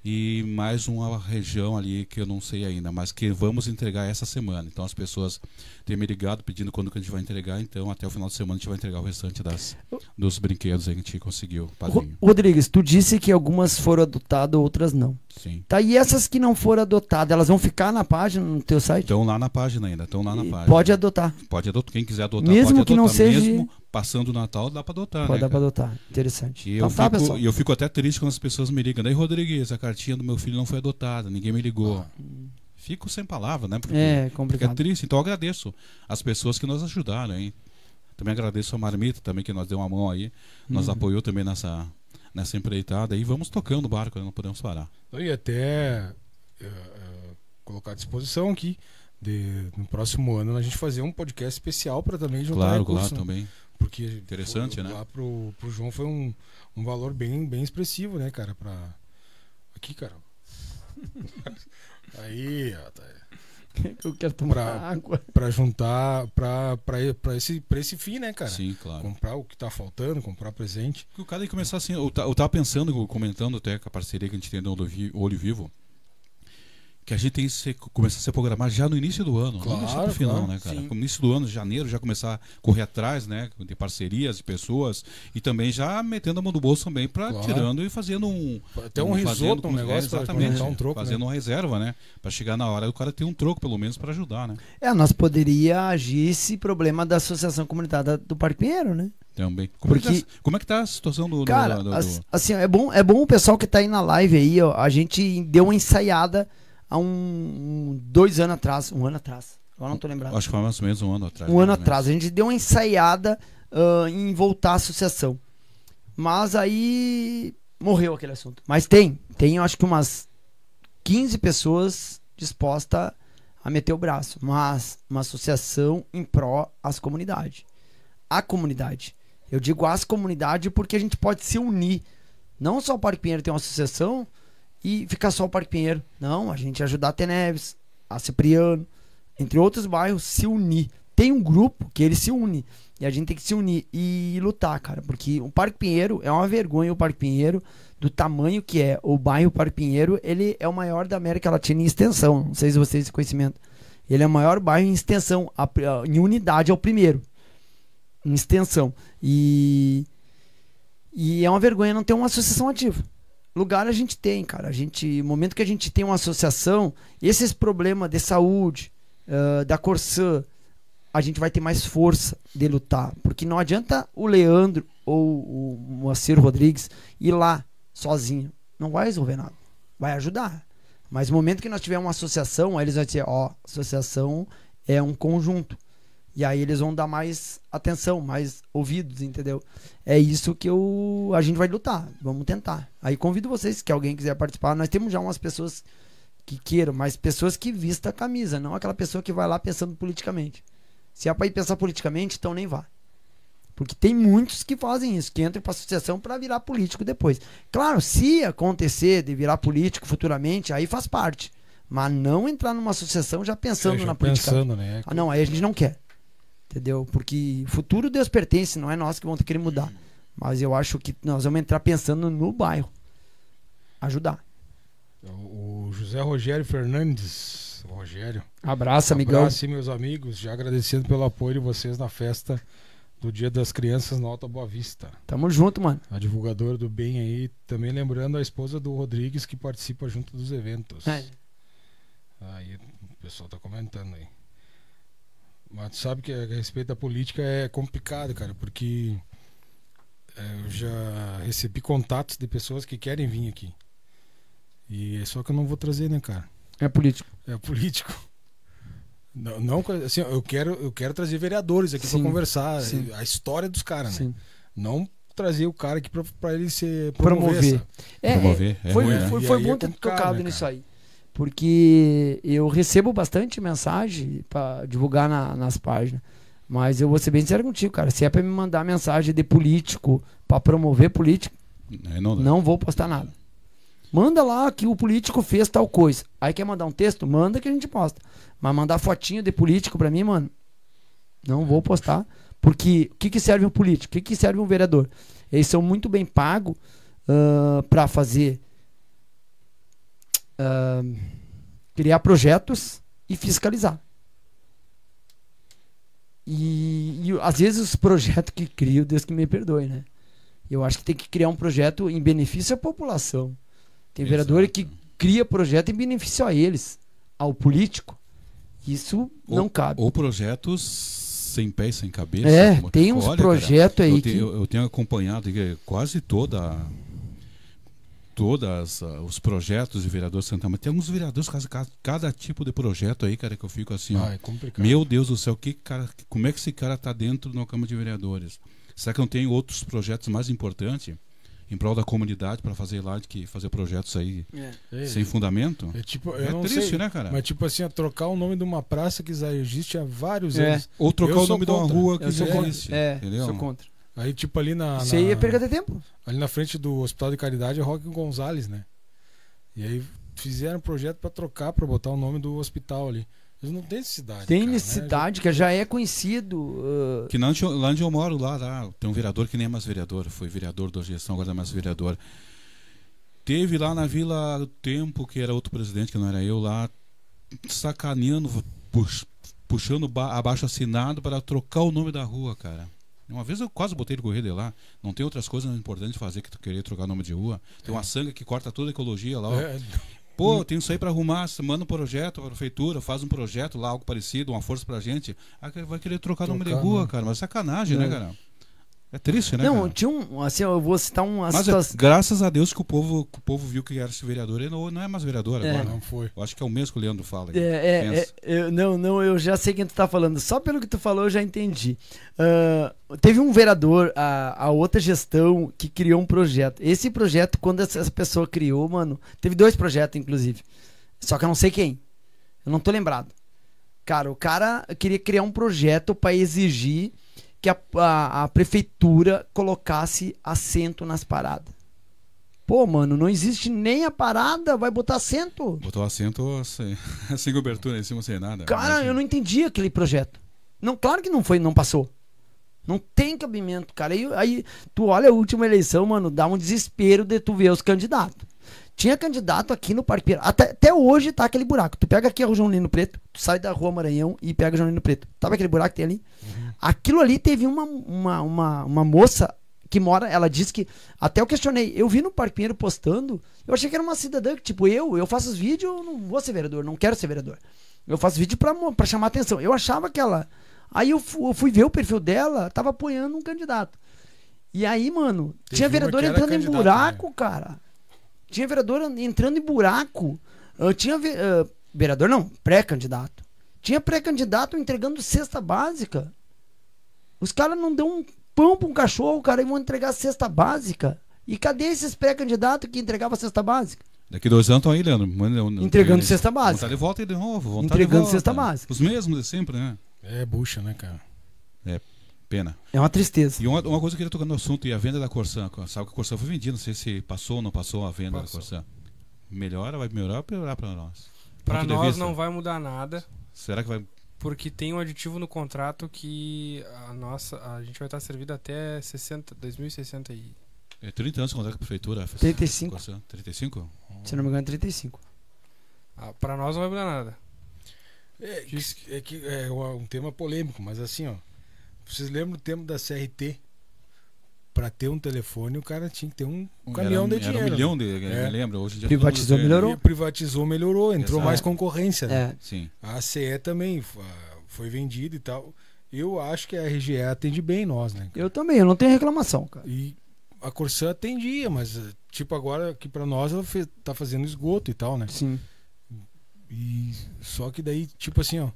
e mais uma região ali que eu não sei ainda, mas que vamos entregar essa semana. Então as pessoas têm me ligado pedindo quando que a gente vai entregar, então até o final de semana a gente vai entregar o restante das, dos brinquedos aí que a gente conseguiu, padrinho. Rodrigues, tu disse que algumas foram adotadas, outras não. Sim. Tá, e essas que não foram adotadas, elas vão ficar na página, no teu site? Estão lá na página ainda, estão lá na E página. Pode adotar. Pode adotar, quem quiser adotar, Mesmo pode que não adotar. seja- Mesmo passando o Natal, dá para adotar, Pode né, dar pra cara? adotar. Interessante. E Então eu, tá, fico, pessoal. e eu fico até triste quando as pessoas me ligam. Daí, Rodrigues, a cartinha do meu filho não foi adotada, ninguém me ligou. Fico sem palavra, né? Porque, É, porque é complicado. triste. Então eu agradeço as pessoas que nos ajudaram, hein? Também agradeço a Marmita também, que nos deu uma mão aí. Nos Uhum. apoiou também nessa, nessa empreitada. E vamos tocando o barco, não podemos parar. E até eh, colocar à disposição aqui. De, no próximo ano a gente fazer um podcast especial para também juntar claro, recursos, claro, né? também. Porque Interessante, foi- né? Lá pro, pro João foi um, um valor bem, bem expressivo, né, cara? Pra... Aqui, cara. Aí, ó, tá. Eu quero tomar Pra- água. Pra juntar pra, pra, pra, esse, pra esse fim, né, cara? Sim, claro. Comprar o que tá faltando, comprar presente. O cara ia começar assim. Eu, ta- eu tava pensando, comentando até com a parceria que a gente tem do Olho Vivo, que a gente tem que começar a se programar já no início do ano. não Claro, deixar pro final, claro, né, cara? sim. No início do ano, janeiro, já começar a correr atrás, né? De parcerias, de pessoas. E também já metendo a mão do bolso também pra Claro. tirando e fazendo um. Até um fazendo risoto, um negócio é, exatamente, um troco. Fazendo né? uma reserva, né? Pra chegar na hora o cara ter um troco, pelo menos, pra ajudar, né? É, nós poderia agir esse problema da Associação Comunitária do Parque Pinheiro, né? Também. Como, é, que Porque- tá, como é que tá a situação do. do- Cara, do- do- as- assim, é bom, é bom o pessoal que tá aí na live aí, ó, a gente deu uma ensaiada há um, um- dois anos atrás, um ano atrás, agora não tô lembrado. Acho que foi mais ou menos um ano atrás. um ano atrás. A gente deu uma ensaiada ah, em voltar à associação. Mas aí morreu aquele assunto. Mas tem, tem eu acho que umas 15 pessoas dispostas a meter o braço. Mas uma associação em pró às comunidades. a comunidade. Eu digo as comunidades porque a gente pode se unir. Não só o Parque Pinheiro tem uma associação e ficar só o Parque Pinheiro. Não, a gente ajudar a Teneves, a Cipriano, entre outros bairros, se unir. Tem um grupo que ele se une. E a gente tem que se unir e lutar, cara. Porque o Parque Pinheiro é uma vergonha o Parque Pinheiro, do tamanho que é. O bairro Parque Pinheiro, ele é o maior da América Latina em extensão. Não sei se vocês têm conhecimento. Ele é o maior bairro em extensão. A, em unidade é o primeiro. Em extensão. E. E é uma vergonha não ter uma associação ativa. Lugar a gente tem, cara. A gente, momento que a gente tem uma associação, esses problemas de saúde, uh, da Corsã, a gente vai ter mais força de lutar. Porque não adianta o Leandro ou o Moacir Rodrigues ir lá sozinho. Não vai resolver nada. Vai ajudar. Mas no momento que nós tivermos uma associação, aí eles vão dizer, ó, associação é um conjunto. E aí eles vão dar mais atenção, mais ouvidos, entendeu? É isso que eu, a gente vai lutar. Vamos tentar. Aí convido vocês, que alguém quiser participar. Nós temos já umas pessoas que queiram, mas pessoas que vistam a camisa, não aquela pessoa que vai lá pensando politicamente. Se é para ir pensar politicamente, então nem vá. Porque tem muitos que fazem isso, que entram para associação para virar político depois. Claro, se acontecer de virar político futuramente, aí faz parte. Mas não entrar numa associação já pensando já na política. pensando, né? Ah, não, aí a gente não quer. Entendeu? Porque o futuro Deus pertence, não é nós que vamos ter que mudar. Mas eu acho que nós vamos entrar pensando no bairro. Ajudar. O o José Rogério Fernandes. Rogério. Abraço, amigão. Abraço, meus amigos. Já agradecendo pelo apoio de vocês na festa do Dia das Crianças na Alta Boa Vista. Tamo junto, mano. A divulgadora do bem aí. Também lembrando a esposa do Rodrigues que participa junto dos eventos. É. Aí o pessoal tá comentando aí. Mas tu sabe que a respeito da política é complicado, cara, porque é, eu já recebi contatos de pessoas que querem vir aqui. E é só que eu não vou trazer, né, cara? É político. É político. Não, não assim, eu quero, eu quero trazer vereadores aqui pra conversar sim. a história dos caras, né? Sim. Não trazer o cara aqui pra, pra ele ser promover. Promover. É, Promover, é, é foi, ruim, né? foi, foi bom é ter tocado né, nisso cara? aí. Porque eu recebo bastante mensagem pra divulgar na- nas páginas. Mas eu vou ser bem sincero contigo, cara. Se é pra me mandar mensagem de político pra promover político, não não vou postar nada. Manda lá que o político fez tal coisa. Aí quer mandar um texto? Manda que a gente posta. Mas mandar fotinho de político pra mim, mano, não vou postar. Porque o que, que serve um político? O que, que serve um vereador? Eles são muito bem pagos ah, pra fazer. Criar projetos e fiscalizar. E, e às vezes os projetos que crio, Deus que me perdoe, né? Eu acho que tem que criar um projeto em benefício à população. Tem Exato. vereador que cria projeto em benefício a eles, ao político. Isso não cabe. Ou projetos sem pé e sem cabeça. É, tem uns projetos aí eu, que. eu- eu tenho acompanhado aqui quase toda todas ah, os projetos de vereador Santa Maria. Tem alguns vereadores, cada, cada- cada tipo de projeto aí, cara, que eu fico assim, ó, Ah, é complicado. meu Deus do céu, que cara, como é que esse cara tá dentro de uma Câmara de Vereadores? Será que não tem outros projetos mais importantes em prol da comunidade para fazer lá de que fazer projetos aí É, sem fundamento? é tipo, eu É não triste, sei, né, cara? Mas tipo assim, trocar o nome de uma praça que já existe há vários É. anos. Ou trocar Eu o nome de uma rua que Eu já existe, É, entendeu? sou contra. Aí tipo ali na, Isso aí é na- perda de tempo. ali na frente do Hospital de Caridade é Roque Gonzalez, né? E aí fizeram um projeto pra trocar, pra botar o nome do hospital ali. Eles não têm necessidade. Tem cara, né? necessidade, que já é conhecido. ah, Que lá onde, eu- lá onde eu moro, lá, lá, tem um vereador que nem é mais vereador, foi vereador da gestão, agora não é mais vereador. Teve lá na vila o tempo que era outro presidente, que não era eu, lá, sacaneando, pux- puxando ba- abaixo assinado para trocar o nome da rua, cara. Uma vez eu quase botei ele correr de lá. Não tem outras coisas importantes fazer que tu querer trocar nome de rua. Tem uma sanga que corta toda a ecologia lá. ó. É, Pô, tem isso aí pra arrumar. Manda um projeto pra prefeitura, faz um projeto lá, algo parecido, uma força pra gente. Aí vai querer trocar nome de Trocar, rua, né? cara. Mas sacanagem, É. né, cara? É triste, né, não, cara? tinha um. Assim, eu vou citar uma Mas é, situação. graças a Deus que o povo, que o povo viu que era esse vereador. Ele não, não é mais vereador É. agora. não foi. Eu acho que é o mesmo que o Leandro fala. É, é, é, eu- não, não, eu já sei quem tu tá falando. Só pelo que tu falou, eu já entendi. Ah, teve um vereador, a, a outra gestão, que criou um projeto. Esse projeto, quando essa essa pessoa criou, mano, teve dois projetos, inclusive. Só que eu não sei quem. Eu não tô lembrado. Cara, o cara queria criar um projeto pra exigir que a, a, a prefeitura colocasse assento nas paradas. Pô, mano, não existe nem a parada, vai botar assento. Botou assento sem, sem cobertura em cima, sem nada. Cara, eu não entendi aquele projeto. Não, claro que não foi, não passou. Não tem cabimento, cara. Aí, aí tu olha a última eleição, mano, dá um desespero de tu ver os candidatos. Tinha candidato aqui no Parque Pira. Até, até hoje tá aquele buraco. Tu pega aqui a João Lino Preto, tu sai da rua Maranhão e pega João Lino Preto. Sabe aquele buraco que tem ali? Aquilo ali teve uma, uma, uma, uma moça que mora, ela disse que. Até eu questionei. Eu vi no Parque Pinheiro postando. Eu achei que era uma cidadã que, tipo, eu, eu faço os vídeos, eu não vou ser vereador, não quero ser vereador. Eu faço vídeo pra, pra chamar atenção. Eu achava que ela. Aí eu, eu fui ver o perfil dela, tava apoiando um candidato. E aí, mano, Teve tinha vereador era entrando em buraco, cara. Tinha vereador entrando em buraco. Eu tinha ve- ah, vereador não, pré-candidato. Tinha pré-candidato entregando cesta básica. Os caras não dão um pão pra um cachorro, cara, e vão entregar cesta básica. E cadê esses pré-candidatos que entregavam cesta básica? Daqui dois anos estão aí, Leandro. Entregando eles- cesta básica. tá de volta aí de novo. tá de Entregando volta. cesta básica. Os mesmos de sempre, né? É bucha, né, cara? Pena. É uma tristeza. E uma, uma coisa que eu queria tocar no assunto, e a venda da Corsã. Sabe que a Corsã foi vendida, não sei se passou ou não passou a venda Passou. da Corsã. Melhora, vai melhorar ou piorar pra nós? De nós não vai mudar nada, Será que vai. Porque tem um aditivo no contrato que a nossa, a gente vai estar servido até 60, 2060 e É 30 anos de contrato com a prefeitura? 35. Corsã. 35? Se não me engano, 35. ah, para nós não vai mudar nada. É, que- é que é um tema polêmico, mas assim, ó. Vocês lembram do tempo da CRT? Pra ter um telefone, o cara tinha que ter um caminhão era, de dinheiro. Era um milhão de. É. Me lembro. Hoje dia Privatizou, melhorou. E privatizou, melhorou, entrou Exato. mais concorrência. né? É. Sim. A CE também foi vendida e tal. Eu acho que a RGE atende bem nós, né? Eu também, eu não tenho reclamação, cara. E a Corsã atendia, mas tipo agora aqui pra nós ela fe- tá fazendo esgoto e tal, né? Sim. E só que daí, tipo assim, ó,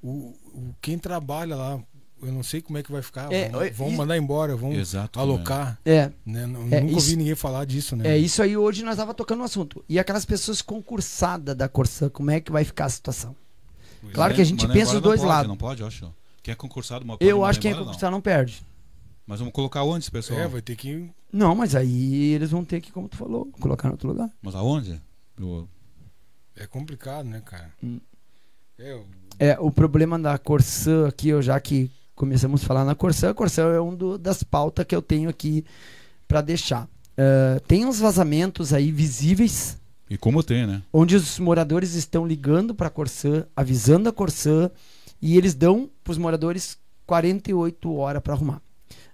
o, o- quem trabalha lá, eu não sei como é que vai ficar. É, vão, é, vão mandar embora, vão Exato. alocar, É, né? É, Nunca isso- ouvi ninguém falar disso, né? é isso aí hoje nós tava tocando no assunto. E aquelas pessoas concursadas da Corsã, como é que vai ficar a situação? Pois Claro é. que a gente Mandar pensa os dois não pode, lados. Não pode, eu acho. Quem é concursado, uma Eu acho que quem é concursado não perde. Mas vamos colocar onde esse pessoal? É, vai ter que. Não, mas aí eles vão ter que, como tu falou, colocar em outro lugar. Mas aonde? Eu- É complicado, né, cara? Hum. É, o- É, o problema da Corsã aqui, eu já que começamos a falar na Corsã, a Corsã é um do- das pautas que eu tenho aqui para deixar. Eh, tem uns vazamentos aí visíveis, E como tem, né? onde os moradores estão ligando para a Corsã, avisando a Corsã, e eles dão para os moradores 48 horas para arrumar.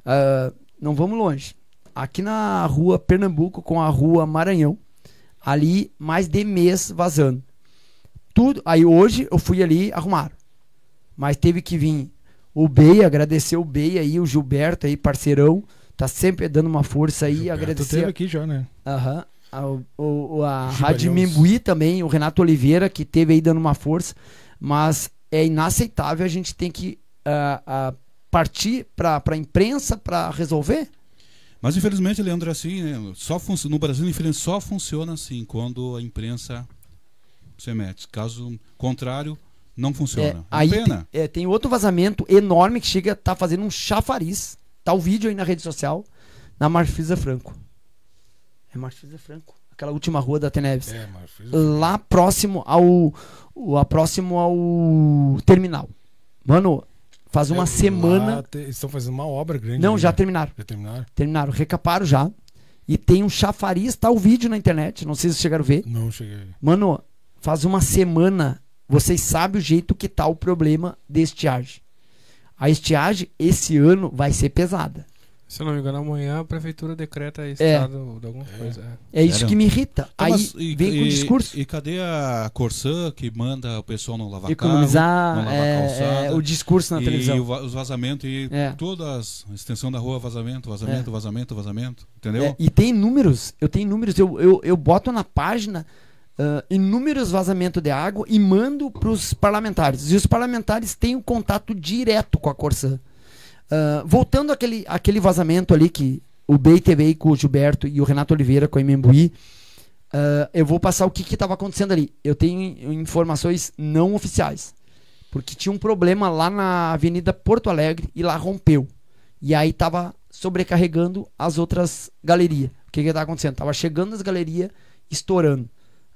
Ah, não vamos longe. Aqui na rua Pernambuco com a rua Maranhão, ali mais de mês vazando. Tudo. Aí hoje eu fui ali arrumar. Mas teve que vir o Bey, agradecer o Bey aí, o Gilberto aí, parceirão, tá sempre dando uma força aí, Gilberto agradecer teve aqui já, né? Aham. A, o, o- a Giba Rádio News. Membuí também, o Renato Oliveira, que teve aí dando uma força. Mas é inaceitável, a gente tem que ah, ah, partir para a imprensa para resolver. Mas infelizmente, Leandro, é assim, né? Só no Brasil, infelizmente, só funciona assim quando a imprensa se mete. Caso contrário, não funciona. É, aí pena. tem, é, tem outro vazamento enorme que chega, tá fazendo um chafariz. Tá o vídeo aí na rede social, na Marfisa Franco. É Marfisa Franco, aquela última rua da Teneves. É, fez lá próximo ao lá próximo ao terminal. Mano, faz uma É, semana. te- Eles estão fazendo uma obra grande. Não, já né? terminaram. Já terminaram? Terminaram, recaparam já. E tem um chafariz, tá o vídeo na internet, não sei se vocês chegaram a ver. Não cheguei. Mano, faz uma semana, vocês sabem o jeito que tá o problema de estiagem. A estiagem esse ano vai ser pesada. Se eu não me engano, amanhã a prefeitura decreta estado de alguma É. coisa. é. É isso Sério? que me irrita. Tá, Aí mas e- vem com o e- discurso. E cadê a Corsã que manda o pessoal não lavar Economizar carro, não lavar é, calçada, é, o discurso na e televisão. o va- os vazamentos e É. toda as- a extensão da rua, vazamento, vazamento, vazamento, vazamento. Entendeu? É, e tem números, eu tenho números, eu, eu, eu boto na página ah, inúmeros vazamentos de água e mando para os parlamentares. E os parlamentares têm um contato direto com a Corsã. Ah, voltando àquele, àquele vazamento ali que o aí com o Gilberto e o Renato Oliveira com a Imembuí, ah, eu vou passar o que estava acontecendo ali. Eu tenho informações não oficiais. Porque tinha um problema lá na Avenida Porto Alegre e lá rompeu. E aí tava sobrecarregando as outras galerias. O que que tava acontecendo? Tava chegando as galerias, estourando.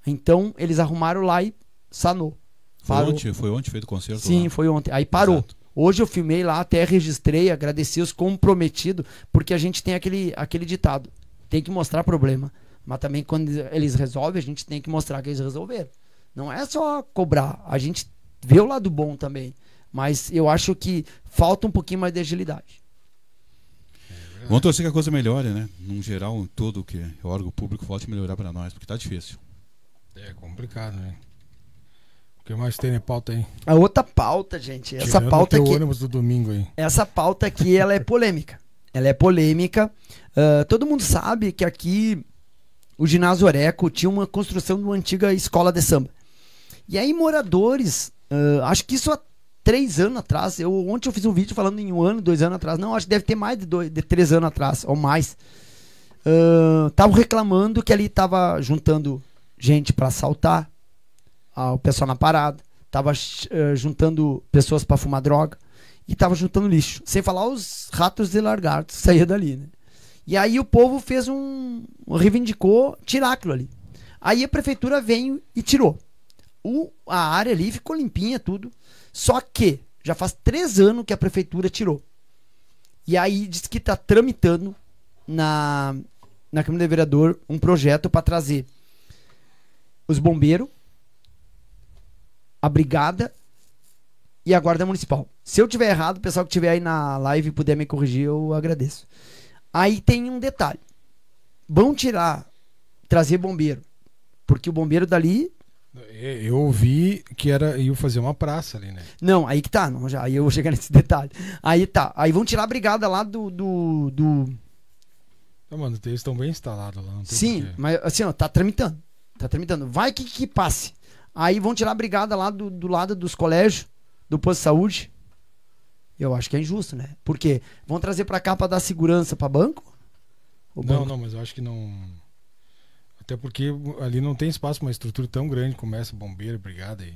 Então eles arrumaram lá e sanou. Foi ontem, foi ontem feito o concerto Sim, lá. foi ontem. Aí parou. Exato. Hoje eu filmei lá, até registrei, agradeci os comprometidos, porque a gente tem aquele, aquele ditado: tem que mostrar problema. Mas também quando eles resolvem, a gente tem que mostrar que eles resolveram. Não é só cobrar, a gente vê o lado bom também. Mas eu acho que falta um pouquinho mais de agilidade. Vamos torcer que a coisa melhore, né? Num geral, em tudo que o órgão público volte a melhorar para nós, porque tá difícil. É complicado, né? O que mais tem na pauta aí? A outra pauta, gente, essa Tirando pauta aqui, ônibus do domingo aí. essa pauta aqui, ela é polêmica. Ela é polêmica. Ah, todo mundo sabe que aqui o ginásio Oreco tinha uma construção de uma antiga escola de samba. E aí moradores, ah, acho que isso há três anos atrás, eu ontem eu fiz um vídeo falando em um ano, dois anos atrás, não, acho que deve ter mais de, dois, de três anos atrás, ou mais. Estavam reclamando que ali estava juntando gente para assaltar ah, o pessoal na parada, tava eh, juntando pessoas para fumar droga e tava juntando lixo. Sem falar os ratos e largartos que saía dali, né? E aí o povo fez um. reivindicou tirar aquilo ali. Aí a prefeitura veio e tirou. O, a área ali ficou limpinha, tudo. Só que já faz três anos que a prefeitura tirou. E aí diz que tá tramitando na, na Câmara de Vereador um projeto para trazer os bombeiros, a brigada e a guarda municipal. Se eu tiver errado, o pessoal que estiver aí na live puder me corrigir, eu agradeço. Aí tem um detalhe. Vão tirar, trazer bombeiro. Porque o bombeiro dali. É, Eu ouvi que era ia fazer uma praça ali, né? Não, aí que tá. Não, já, aí eu vou chegar nesse detalhe. Aí tá. Aí vão tirar a brigada lá do. do, do- Não, mano, eles estão bem instalados lá. Sim, porquê. mas assim, ó, tá tramitando. Tá tramitando. Vai que, que passe. Aí vão tirar a brigada lá do, do lado dos colégios, do posto de saúde. Eu acho que é injusto, né? Porque vão trazer pra cá pra dar segurança pra banco? O Não, banco- não, mas eu acho que não. Até porque ali não tem espaço uma estrutura tão grande como essa, bombeiro, brigada aí.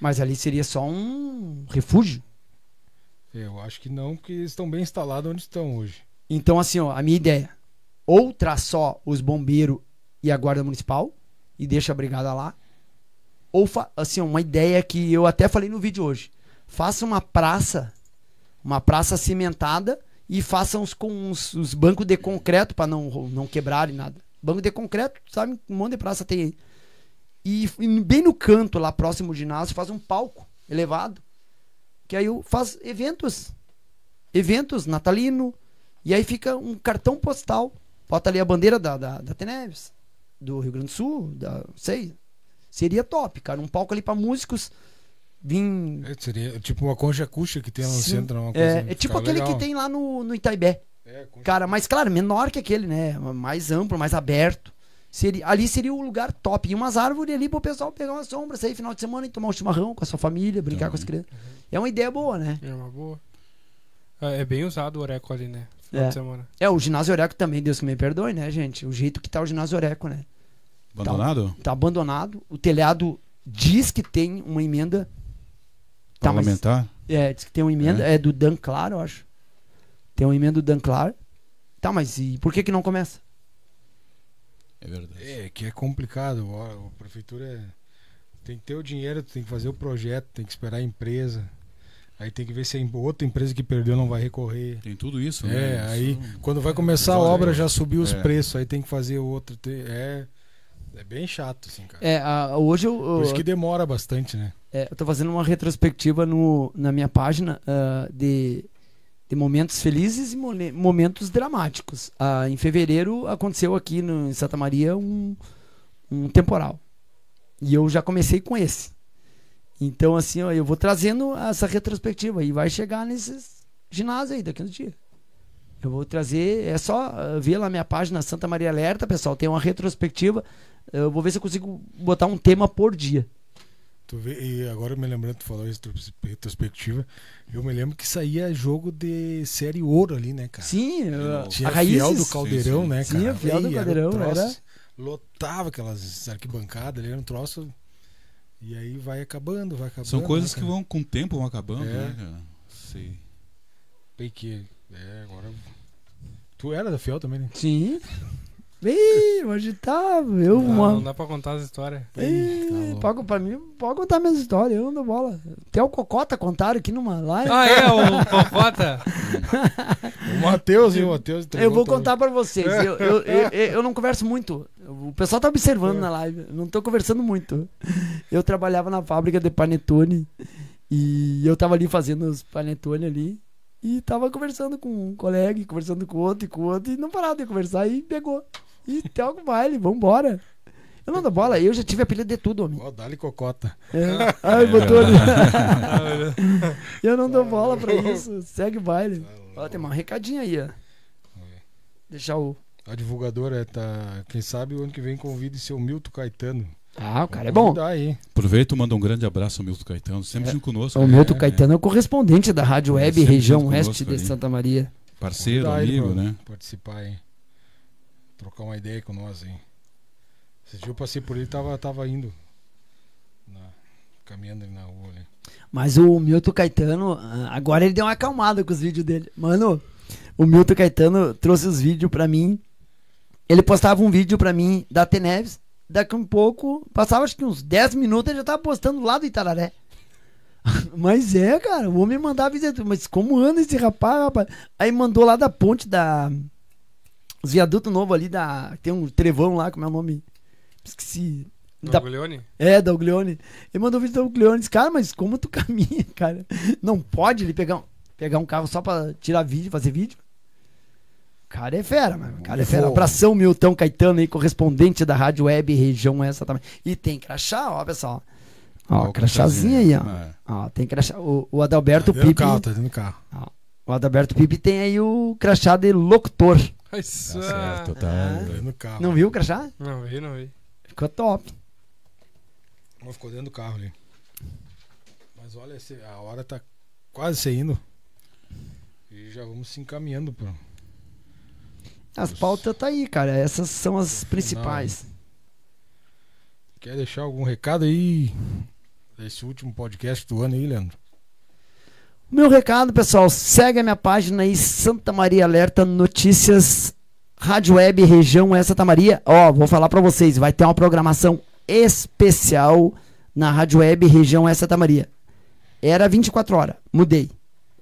Mas ali seria só um refúgio. Eu acho que não, porque eles estão bem instalados onde estão hoje. Então, assim, ó, a minha ideia. Ou só os bombeiros e a guarda municipal e deixa a brigada lá. Ou, assim, uma ideia que eu até falei no vídeo hoje. Faça uma praça, uma praça cimentada e faça uns, com uns, os bancos de concreto para não, não quebrarem nada. Banco de concreto, sabe? Um monte de praça tem aí. E, e bem no canto, lá próximo ao ginásio, faz um palco elevado. Que aí faz eventos. Eventos natalino, e aí fica um cartão postal. Bota ali a bandeira da, da, da Teneves, do Rio Grande do Sul, da, sei. Seria top, cara. Um palco ali pra músicos vir. É, seria tipo uma concha acústica que tem lá no Sim. centro. Uma coisa, É, é tipo aquele legal. que tem lá no, no Itaibé. É, concha Cara, mas claro, menor que aquele, né? Mais amplo, mais aberto. Seria, ali seria o lugar top. E umas árvores ali pro pessoal pegar uma sombra, sair final de semana e tomar um chimarrão com a sua família, brincar com as crianças. É uma ideia boa, né? É uma boa. É é bem usado o Oreco ali, né? É. É, o ginásio Oreco também, Deus que me perdoe, né, gente? O jeito que tá o ginásio Oreco, né? Abandonado? Tá abandonado. O telhado diz que tem uma emenda. Tá, mas- Parlamentar? É, diz que tem uma emenda. É, do Dan Clar, eu acho. Tem uma emenda do Dan Clar. Tá, mas e por que que não começa? É verdade. É, que é complicado. ó, A, prefeitura é- tem que ter o dinheiro, tem que fazer o projeto, tem que esperar a empresa. Aí tem que ver se a outra empresa que perdeu não vai recorrer. Tem tudo isso, É, né? aí Isso- quando vai começar a Agora, obra é. já subiu os É. preços, aí tem que fazer outro. É, é bem chato, assim, cara. É, a- hoje eu, Por isso que demora bastante, né? é, eu tô fazendo uma retrospectiva no, na minha página ah, de, de momentos felizes e momentos dramáticos. Ah, em fevereiro aconteceu aqui no, em Santa Maria um, um temporal. E eu já comecei com esse. Então, assim, ó, eu vou trazendo essa retrospectiva e vai chegar nesses ginásios aí daqui uns dias. Eu vou trazer, é só ah, ver lá minha página Santa Maria Alerta, pessoal, tem uma retrospectiva. Eu vou ver se eu consigo botar um tema por dia. Tu vê, e agora me lembrando, tu falou retrospectiva. Eu me lembro que saía jogo de série ouro ali, né, cara? Sim, Não. uh, Tinha a a Fiel do Caldeirão, Sim, sim. né, Sim, cara? a Fiel do Ei, Caldeirão um troço- era- Lotava aquelas arquibancadas ali, era um troço. E aí vai acabando, vai acabando. São coisas né, que vão com o tempo vão acabando, É. né, cara? Sei. Bem que É, agora. Tu era da Fiel também, né? Sim. Ih, hoje tá. Eu, Não, uma- não dá pra contar as histórias. Ih, Tá pode, pra mim, pode contar minhas histórias, eu não dou bola. Até o Cocota contaram aqui numa live. Ah, é, o Cocota. O Matheus, hein? O Matheus eu vou contar pra vocês. Eu, eu, eu, eu não converso muito. O pessoal tá observando na live. Eu não tô conversando muito. Eu trabalhava na fábrica de panetone. E eu tava ali fazendo os panetone ali. E tava conversando com um colega, e conversando com outro e com outro. E não parava de conversar. E pegou. E até o baile, vambora. Eu não dou bola. Eu já tive apelido de tudo, homem. Ó, dá-lhe cocota. É. Ai, botou ali. Eu não dou bola pra isso. Segue o baile. Ó, tem um recadinho aí, ó. Deixar o. A divulgadora tá. Quem sabe o ano que vem convide seu Milton Caetano. Ah, o cara é bom. Aí. Aproveita e manda um grande abraço ao Milton Caetano, sempre junto conosco. O né? Milton é. Caetano é o correspondente da Rádio É, Web sempre Região Oeste de ali. Santa Maria. Parceiro, amigo, pra né? Participar aí. Trocar uma ideia com nós aí. Esse dia eu passei por ele tava, tava indo. na- caminhando ali na rua ali. Mas o Milton Caetano, ah, agora ele deu uma acalmada com os vídeos dele. Mano, o Milton Caetano trouxe os vídeos pra mim. Ele postava um vídeo pra mim da Teneves. Daqui um pouco, passava acho que uns 10 minutos, ele já tava postando lá do Itararé. Mas é, cara, o homem mandava dizer, mas como anda esse rapaz, rapaz? Aí mandou lá da ponte da. Os viadutos novos ali da. Tem um trevão lá, como é o nome? Esqueci. Da Orgulhone? é, da Uglione. Ele mandou um vídeo da Uglione. Disse, cara, mas como tu caminha, cara? Não pode ele pegar, um- pegar um carro só pra tirar vídeo, fazer vídeo? O cara é fera, mano. O cara é fera. Abração, Milton Caetano aí, correspondente da Rádio Web Região essa também. E tem crachá, ó, pessoal. Ó, Ó, o crachazinho aí, ó. É. Ó, tem crachá. O, o Adalberto tá dentro do Pipe. carro, tá carro. O Adalberto Pipe tem aí o crachá de locutor. Ai, Tá certo, tá. Ah. Dentro do carro. Não viu o crachá? Não vi, não vi. Ficou top. Mas ficou dentro do carro ali. Mas olha, a hora tá quase saindo. E já vamos se encaminhando pro. As pautas tá aí, cara. Essas são as principais. Quer deixar algum recado aí? Desse último podcast do ano aí, Leandro? Meu recado, pessoal, segue a minha página aí, Santa Maria Alerta Notícias, Rádio Web Região Santa Maria. Ó, vou falar pra vocês, vai ter uma programação especial na Rádio Web Região Santa Maria. Era 24 horas, mudei.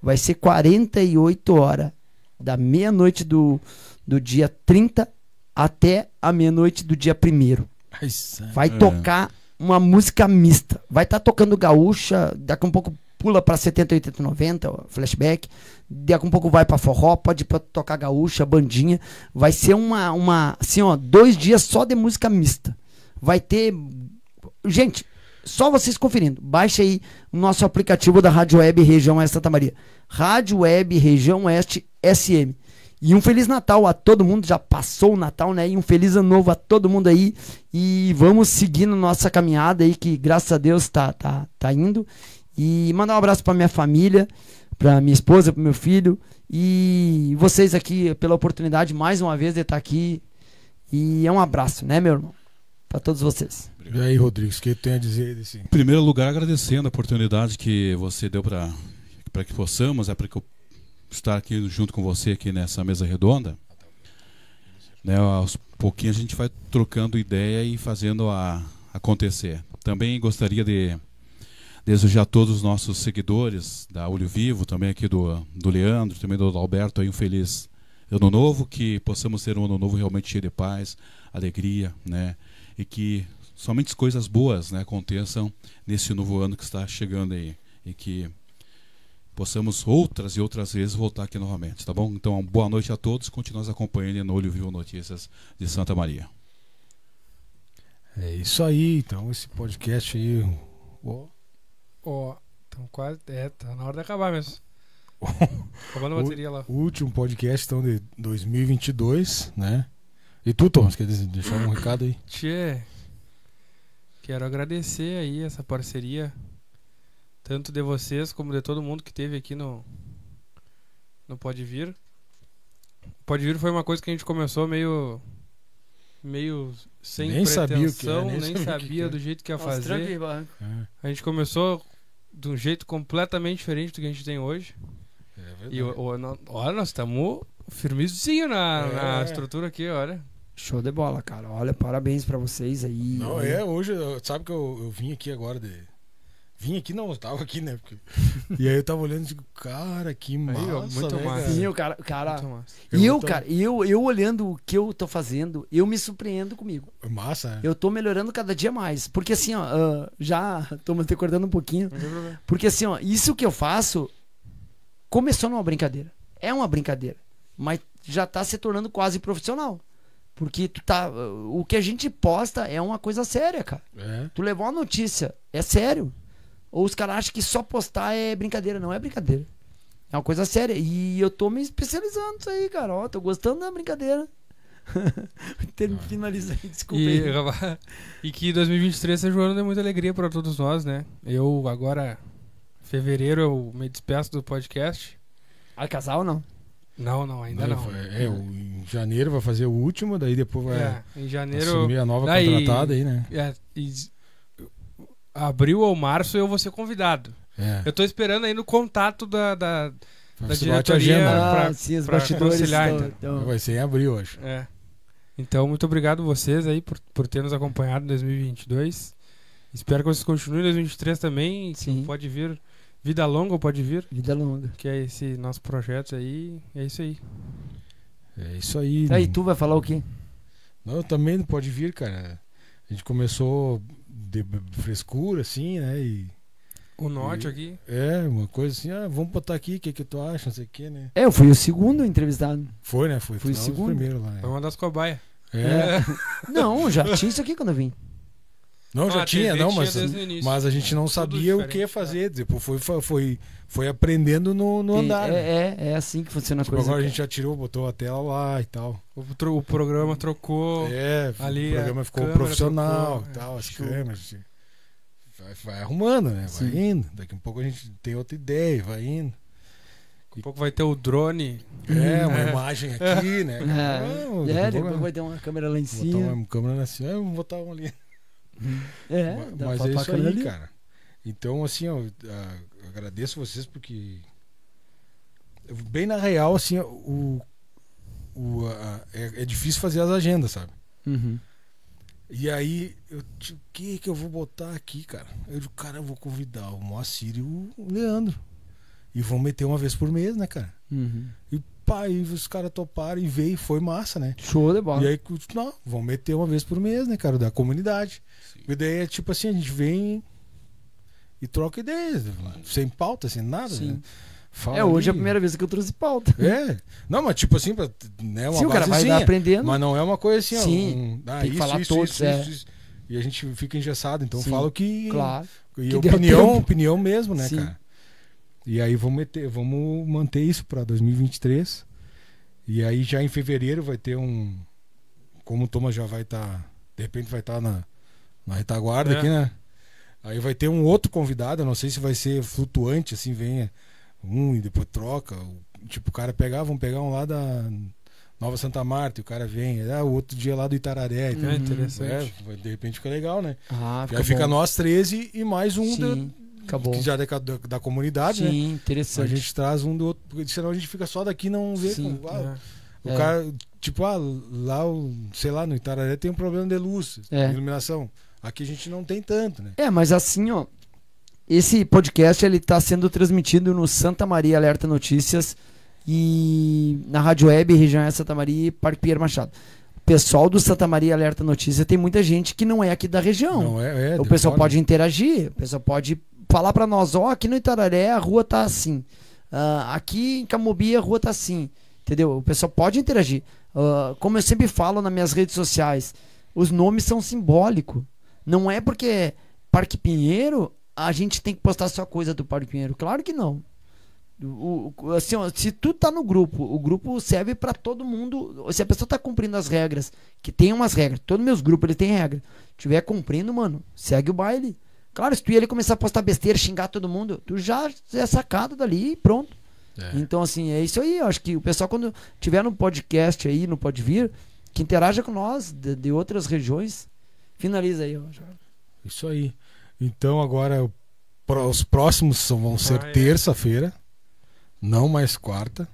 Vai ser 48 horas, da meia-noite do, do dia 30 até a meia-noite do dia 1 Ai, sangue. Vai tocar uma música mista. Vai estar tocando gaúcha, daqui a um pouco pula pra 70, 80, 90, ó, flashback. Daqui a um pouco vai pra forró, pode pra tocar gaúcha, bandinha. Vai ser uma, uma, assim, ó, dois dias só de música mista. Vai ter. Gente, só vocês conferindo. Baixa aí o nosso aplicativo da Rádio Web Região Oeste Santa Maria. Rádio Web Região Oeste SM. E um Feliz Natal a todo mundo. Já passou o Natal, né? E um Feliz Ano Novo a todo mundo aí. E vamos seguindo nossa caminhada aí, que graças a Deus tá, tá, tá indo. E mandar um abraço pra minha família, pra minha esposa, pro meu filho. E vocês aqui pela oportunidade mais uma vez de estar aqui. E é um abraço, né, meu irmão? Pra todos vocês. E aí, Rodrigues, o que tem a dizer desse? Em primeiro lugar, agradecendo a oportunidade que você deu para para que possamos, é para que eu estar aqui junto com você aqui nessa mesa redonda. Né, aos pouquinhos a gente vai trocando ideia e fazendo a acontecer. Também gostaria de desejar a todos os nossos seguidores da Olho Vivo, também aqui do, do Leandro, também do Alberto, aí um feliz ano novo, que possamos ter um ano novo realmente cheio de paz, alegria, né? E que somente coisas boas né, aconteçam nesse novo ano que está chegando aí. E que possamos outras e outras vezes voltar aqui novamente, tá bom? Então, boa noite a todos. Continue acompanhando no Olho Vivo Notícias de Santa Maria. É isso aí, então, esse podcast aí. Ó, Ó, então quase. É, tá na hora de acabar mesmo. Acabando a bateria lá. o último podcast, então, de 2022, né? E tu, Thomas, quer dizer, deixar um recado aí? Tchê, quero agradecer aí essa parceria, tanto de vocês como de todo mundo que teve aqui no no Pode Vir. Pode Vir foi uma coisa que a gente começou meio meio sem Nem sabia o que pretensão, é, nem nem sabia sabia que do jeito que ia fazer. É, A gente começou de um jeito completamente diferente do que a gente tem hoje. é E o, o, no- olha, nós estamos firmezinho na, na É. estrutura aqui, olha. Show de bola, cara. Olha, parabéns pra vocês aí. Não, Olha. é, hoje, sabe que eu, eu vim aqui agora de. Vim aqui, não, eu tava aqui, né? Porque... e aí eu tava olhando e digo, cara, que massa. ó, muito né, massa. cara? Sim, o cara, cara Muito massa. e eu, tô- cara, eu, eu olhando o que eu tô fazendo, eu me surpreendo comigo. Massa, né? Eu tô melhorando cada dia mais. Porque assim, ó, ah, já tô me recordando um pouquinho. Porque assim, ó, isso que eu faço começou numa brincadeira. É uma brincadeira. Mas já tá se tornando quase profissional. Porque tu tá. O que a gente posta é uma coisa séria, cara. É. Tu levou uma notícia, é sério. Ou os caras acham que só postar é brincadeira. Não é brincadeira. É uma coisa séria. E eu tô me especializando nisso aí, cara. Ó, tô gostando da brincadeira. Term- Finaliza aí, desculpa E, aí. e que 2023 seja um ano de muita alegria para todos nós, né? Eu agora, fevereiro, eu me despeço do podcast. Ah, casal não? Não, não, ainda Não, não. É, o- em janeiro vai fazer o último, daí depois vai É, em janeiro. assumir a nova daí- contratada aí, né? É, e, abril ou março eu vou ser convidado. É. Eu tô esperando aí no contato da. da da diretoria-. Ah, né? pra- sim, os pra bastidores. conciliar, estão- então. Vai ser em abril, acho. é. Então, muito obrigado vocês aí por, por ter nos acompanhado em 2022. Espero que vocês continuem em 2023 também. Sim. Pode vir. Vida longa pode vir. Vida longa. Que é esse nosso projeto aí. É isso aí. É isso aí. Aí, tu vai falar o quê? Não, também não pode vir, cara. A gente começou de frescura, assim, né? E O norte E- aqui. é, uma coisa assim, ah, vamos botar aqui, o que, que tu acha, não sei o que, né? É, eu fui o segundo entrevistado. Foi, né? Foi, Fui o segundo. primeiro lá, né? Foi uma das cobaias. É. Não, já tinha isso aqui quando eu vim. Não, já Ah, a tinha, não, tinha mas, início. mas a gente não Tudo sabia o que diferente, fazer. Depois foi, foi, foi, foi aprendendo no, no Tem- andar. né? é, é, é assim que funciona a Tipo, coisa. agora a gente já tirou, botou a tela lá e tal. O, o programa trocou. É, ali o programa a ficou profissional trocou, e tal, é, as show. câmeras. Vai, vai arrumando, né? Vai Sim. indo. Daqui a pouco a gente tem outra ideia, vai indo. Daqui a pouco vai ter o drone. É, uma É. imagem aqui, né? É, Não, é a depois vai ter uma câmera lá em Botar cima. uma câmera assim, ah, vamos botar uma ali. É, mas dá mas é isso aí, ali. cara. Então, assim, ó, ah, agradeço vocês porque. Bem na real, assim, o. o a- é, é difícil fazer as agendas, sabe? Uhum. E aí, eu, o que que eu vou botar aqui, cara? Eu digo, cara, eu vou convidar o Moacir e o Leandro. E vão meter uma vez por mês, né, cara? Uhum. E pá, e os caras toparam e veio, foi massa, né? Show de bola. E aí, não, vão meter uma vez por mês, né, cara, da comunidade. E daí é tipo assim, a gente vem e troca ideias, sem pauta, sem nada, Sim. né? Fala é, hoje é a ali. primeira vez que eu trouxe pauta. É. Não, mas tipo assim, né, uma Sim, o cara vai aprendendo. Mas não é uma coisa assim, ó, Sim, um, ah, tem que isso, falar isso, todos, isso, é. isso, isso. E a gente fica engessado, então Sim, fala o que. Claro. E que opinião, opinião mesmo, né, Sim. cara? E aí vamos meter, vamos manter isso pra 2023. E aí já em fevereiro vai ter um. Como o Thomas já vai estar. de repente vai estar na, na retaguarda É. aqui, né? Aí vai ter um outro convidado, eu não sei se vai ser flutuante, assim, venha um e depois troca. o- Tipo, o cara pegar, vamos pegar um lá da Nova Santa Marta, e o cara vem, ah, o outro dia lá do Itararé. e tal. É interessante. É, vai- de repente fica legal, né? Ah, Aí fica bom. nós 13 e mais um da- Sim, acabou. que já é da, da, da comunidade, né? Sim, A interessante. gente traz um do outro, porque senão a gente fica só daqui e não vê. Sim, como- ah, É. O É. cara, tipo, ah, lá, o- sei lá, no Itararé tem um problema de luz, É. de iluminação. Aqui a gente não tem tanto, né? É, mas assim, ó, esse podcast ele tá sendo transmitido no Santa Maria Alerta Notícias e na Rádio Web Região é Santa Maria e Parque Pierre Machado. O pessoal do Santa Maria Alerta Notícias tem muita gente que não é aqui da região. Não é, é o pessoal pode interagir, o pessoal pode falar pra nós, ó, aqui no Itararé a rua tá assim. Ah, aqui em Camobi a rua tá assim. Entendeu? O pessoal pode interagir. Ah, como eu sempre falo nas minhas redes sociais, os nomes são simbólicos. Não é porque Parque Pinheiro a gente tem que postar só coisa do Parque Pinheiro. Claro que não. O- assim, ó, se tu tá no grupo, o grupo serve pra todo mundo. Se a pessoa tá cumprindo as regras, que tem umas regras, todos meus grupos eles têm regra. Tiver cumprindo, mano, segue o baile. Claro, se tu ia ali começar a postar besteira, xingar todo mundo, tu já é sacado dali e pronto. É. Então, assim, é isso aí. Eu acho que o pessoal, quando tiver no podcast aí, no Pode Vir, que interaja com nós de, de outras regiões, finaliza aí, ó. Isso aí. Então agora os próximos são- vão ser Ah, é. terça-feira. não mais quarta.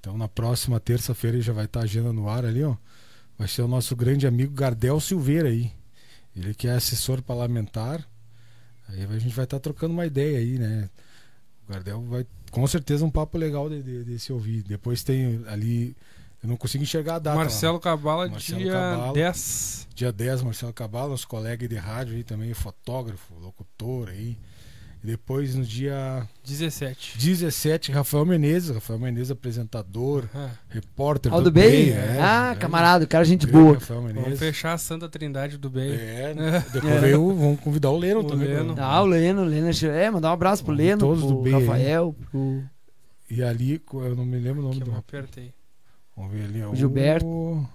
Então na próxima terça-feira já vai estar a agenda no ar ali, ó. Vai ser o nosso grande amigo Gardel Silveira aí. Ele que é assessor parlamentar. Aí a gente vai estar trocando uma ideia aí, né? O Gardel vai com certeza um papo legal de, de, de se ouvir. Depois tem ali eu não consigo enxergar a data. lá. Marcelo Cabala, Marcelo dia Cabala. 10. Dia 10, Marcelo Cabalo, nosso colega de rádio aí também, fotógrafo, locutor aí. E depois no dia 17. 17, Rafael Menezes, Rafael Menezes, apresentador, Ah, repórter Ó, do bem? é, ah, grande- camarada, cara, gente boa. Rafael vamos fechar a Santa Trindade do bem. É, né? depois veio, o- vamos convidar o Leno O também. pra- Leno. Ah, o Leno, o Leno. É, mandar um abraço pro Leno, todos do pro bem aí. Rafael, pro. E ali, eu não me lembro o nome Que eu do. apertei. Vamos ver ali. ó, Gilberto. o-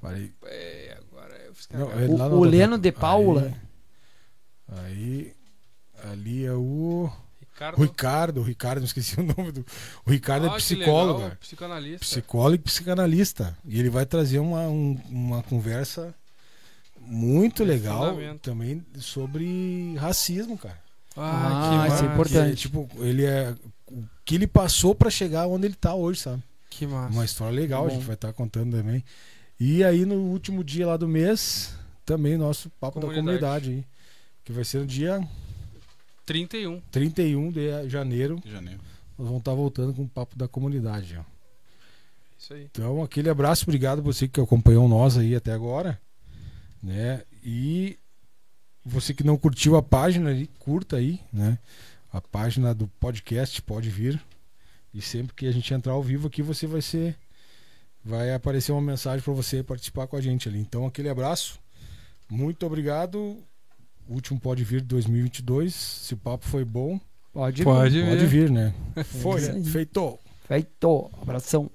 Parei. É, agora eu fiz Não, é lá O, no- o Leno de Paula. Aí, ali é o. Ricardo. O Ricardo, o Ricardo, não esqueci o nome do. O Ricardo Ah, é psicólogo. legal, Psicanalista. Psicólogo e psicanalista. E ele vai trazer uma, um- uma conversa muito É legal fundamento. também sobre racismo, cara. Ah, Ah, que isso é importante. Que, tipo, ele é. O que ele passou pra chegar onde ele tá hoje, sabe? Que massa. Uma história legal, a gente vai estar contando também. E aí, no último dia lá do mês, também nosso Papo da Comunidade. Comunidade aí. Que vai ser no dia 31. 31 de janeiro. De janeiro. Nós vamos estar voltando com o Papo da Comunidade, ó. Isso aí. Então, aquele abraço, obrigado você que acompanhou nós aí até agora, né? E você que não curtiu a página curta aí, né? A página do podcast pode vir. E sempre que a gente entrar ao vivo aqui, você vai ser vai aparecer uma mensagem para você participar com a gente ali. Então, aquele abraço. Muito obrigado. O último pode vir de 2022. Se o papo foi bom, Pode, Pode vir. pode vir, né? Foi, isso aí. feito. Feito. Abração.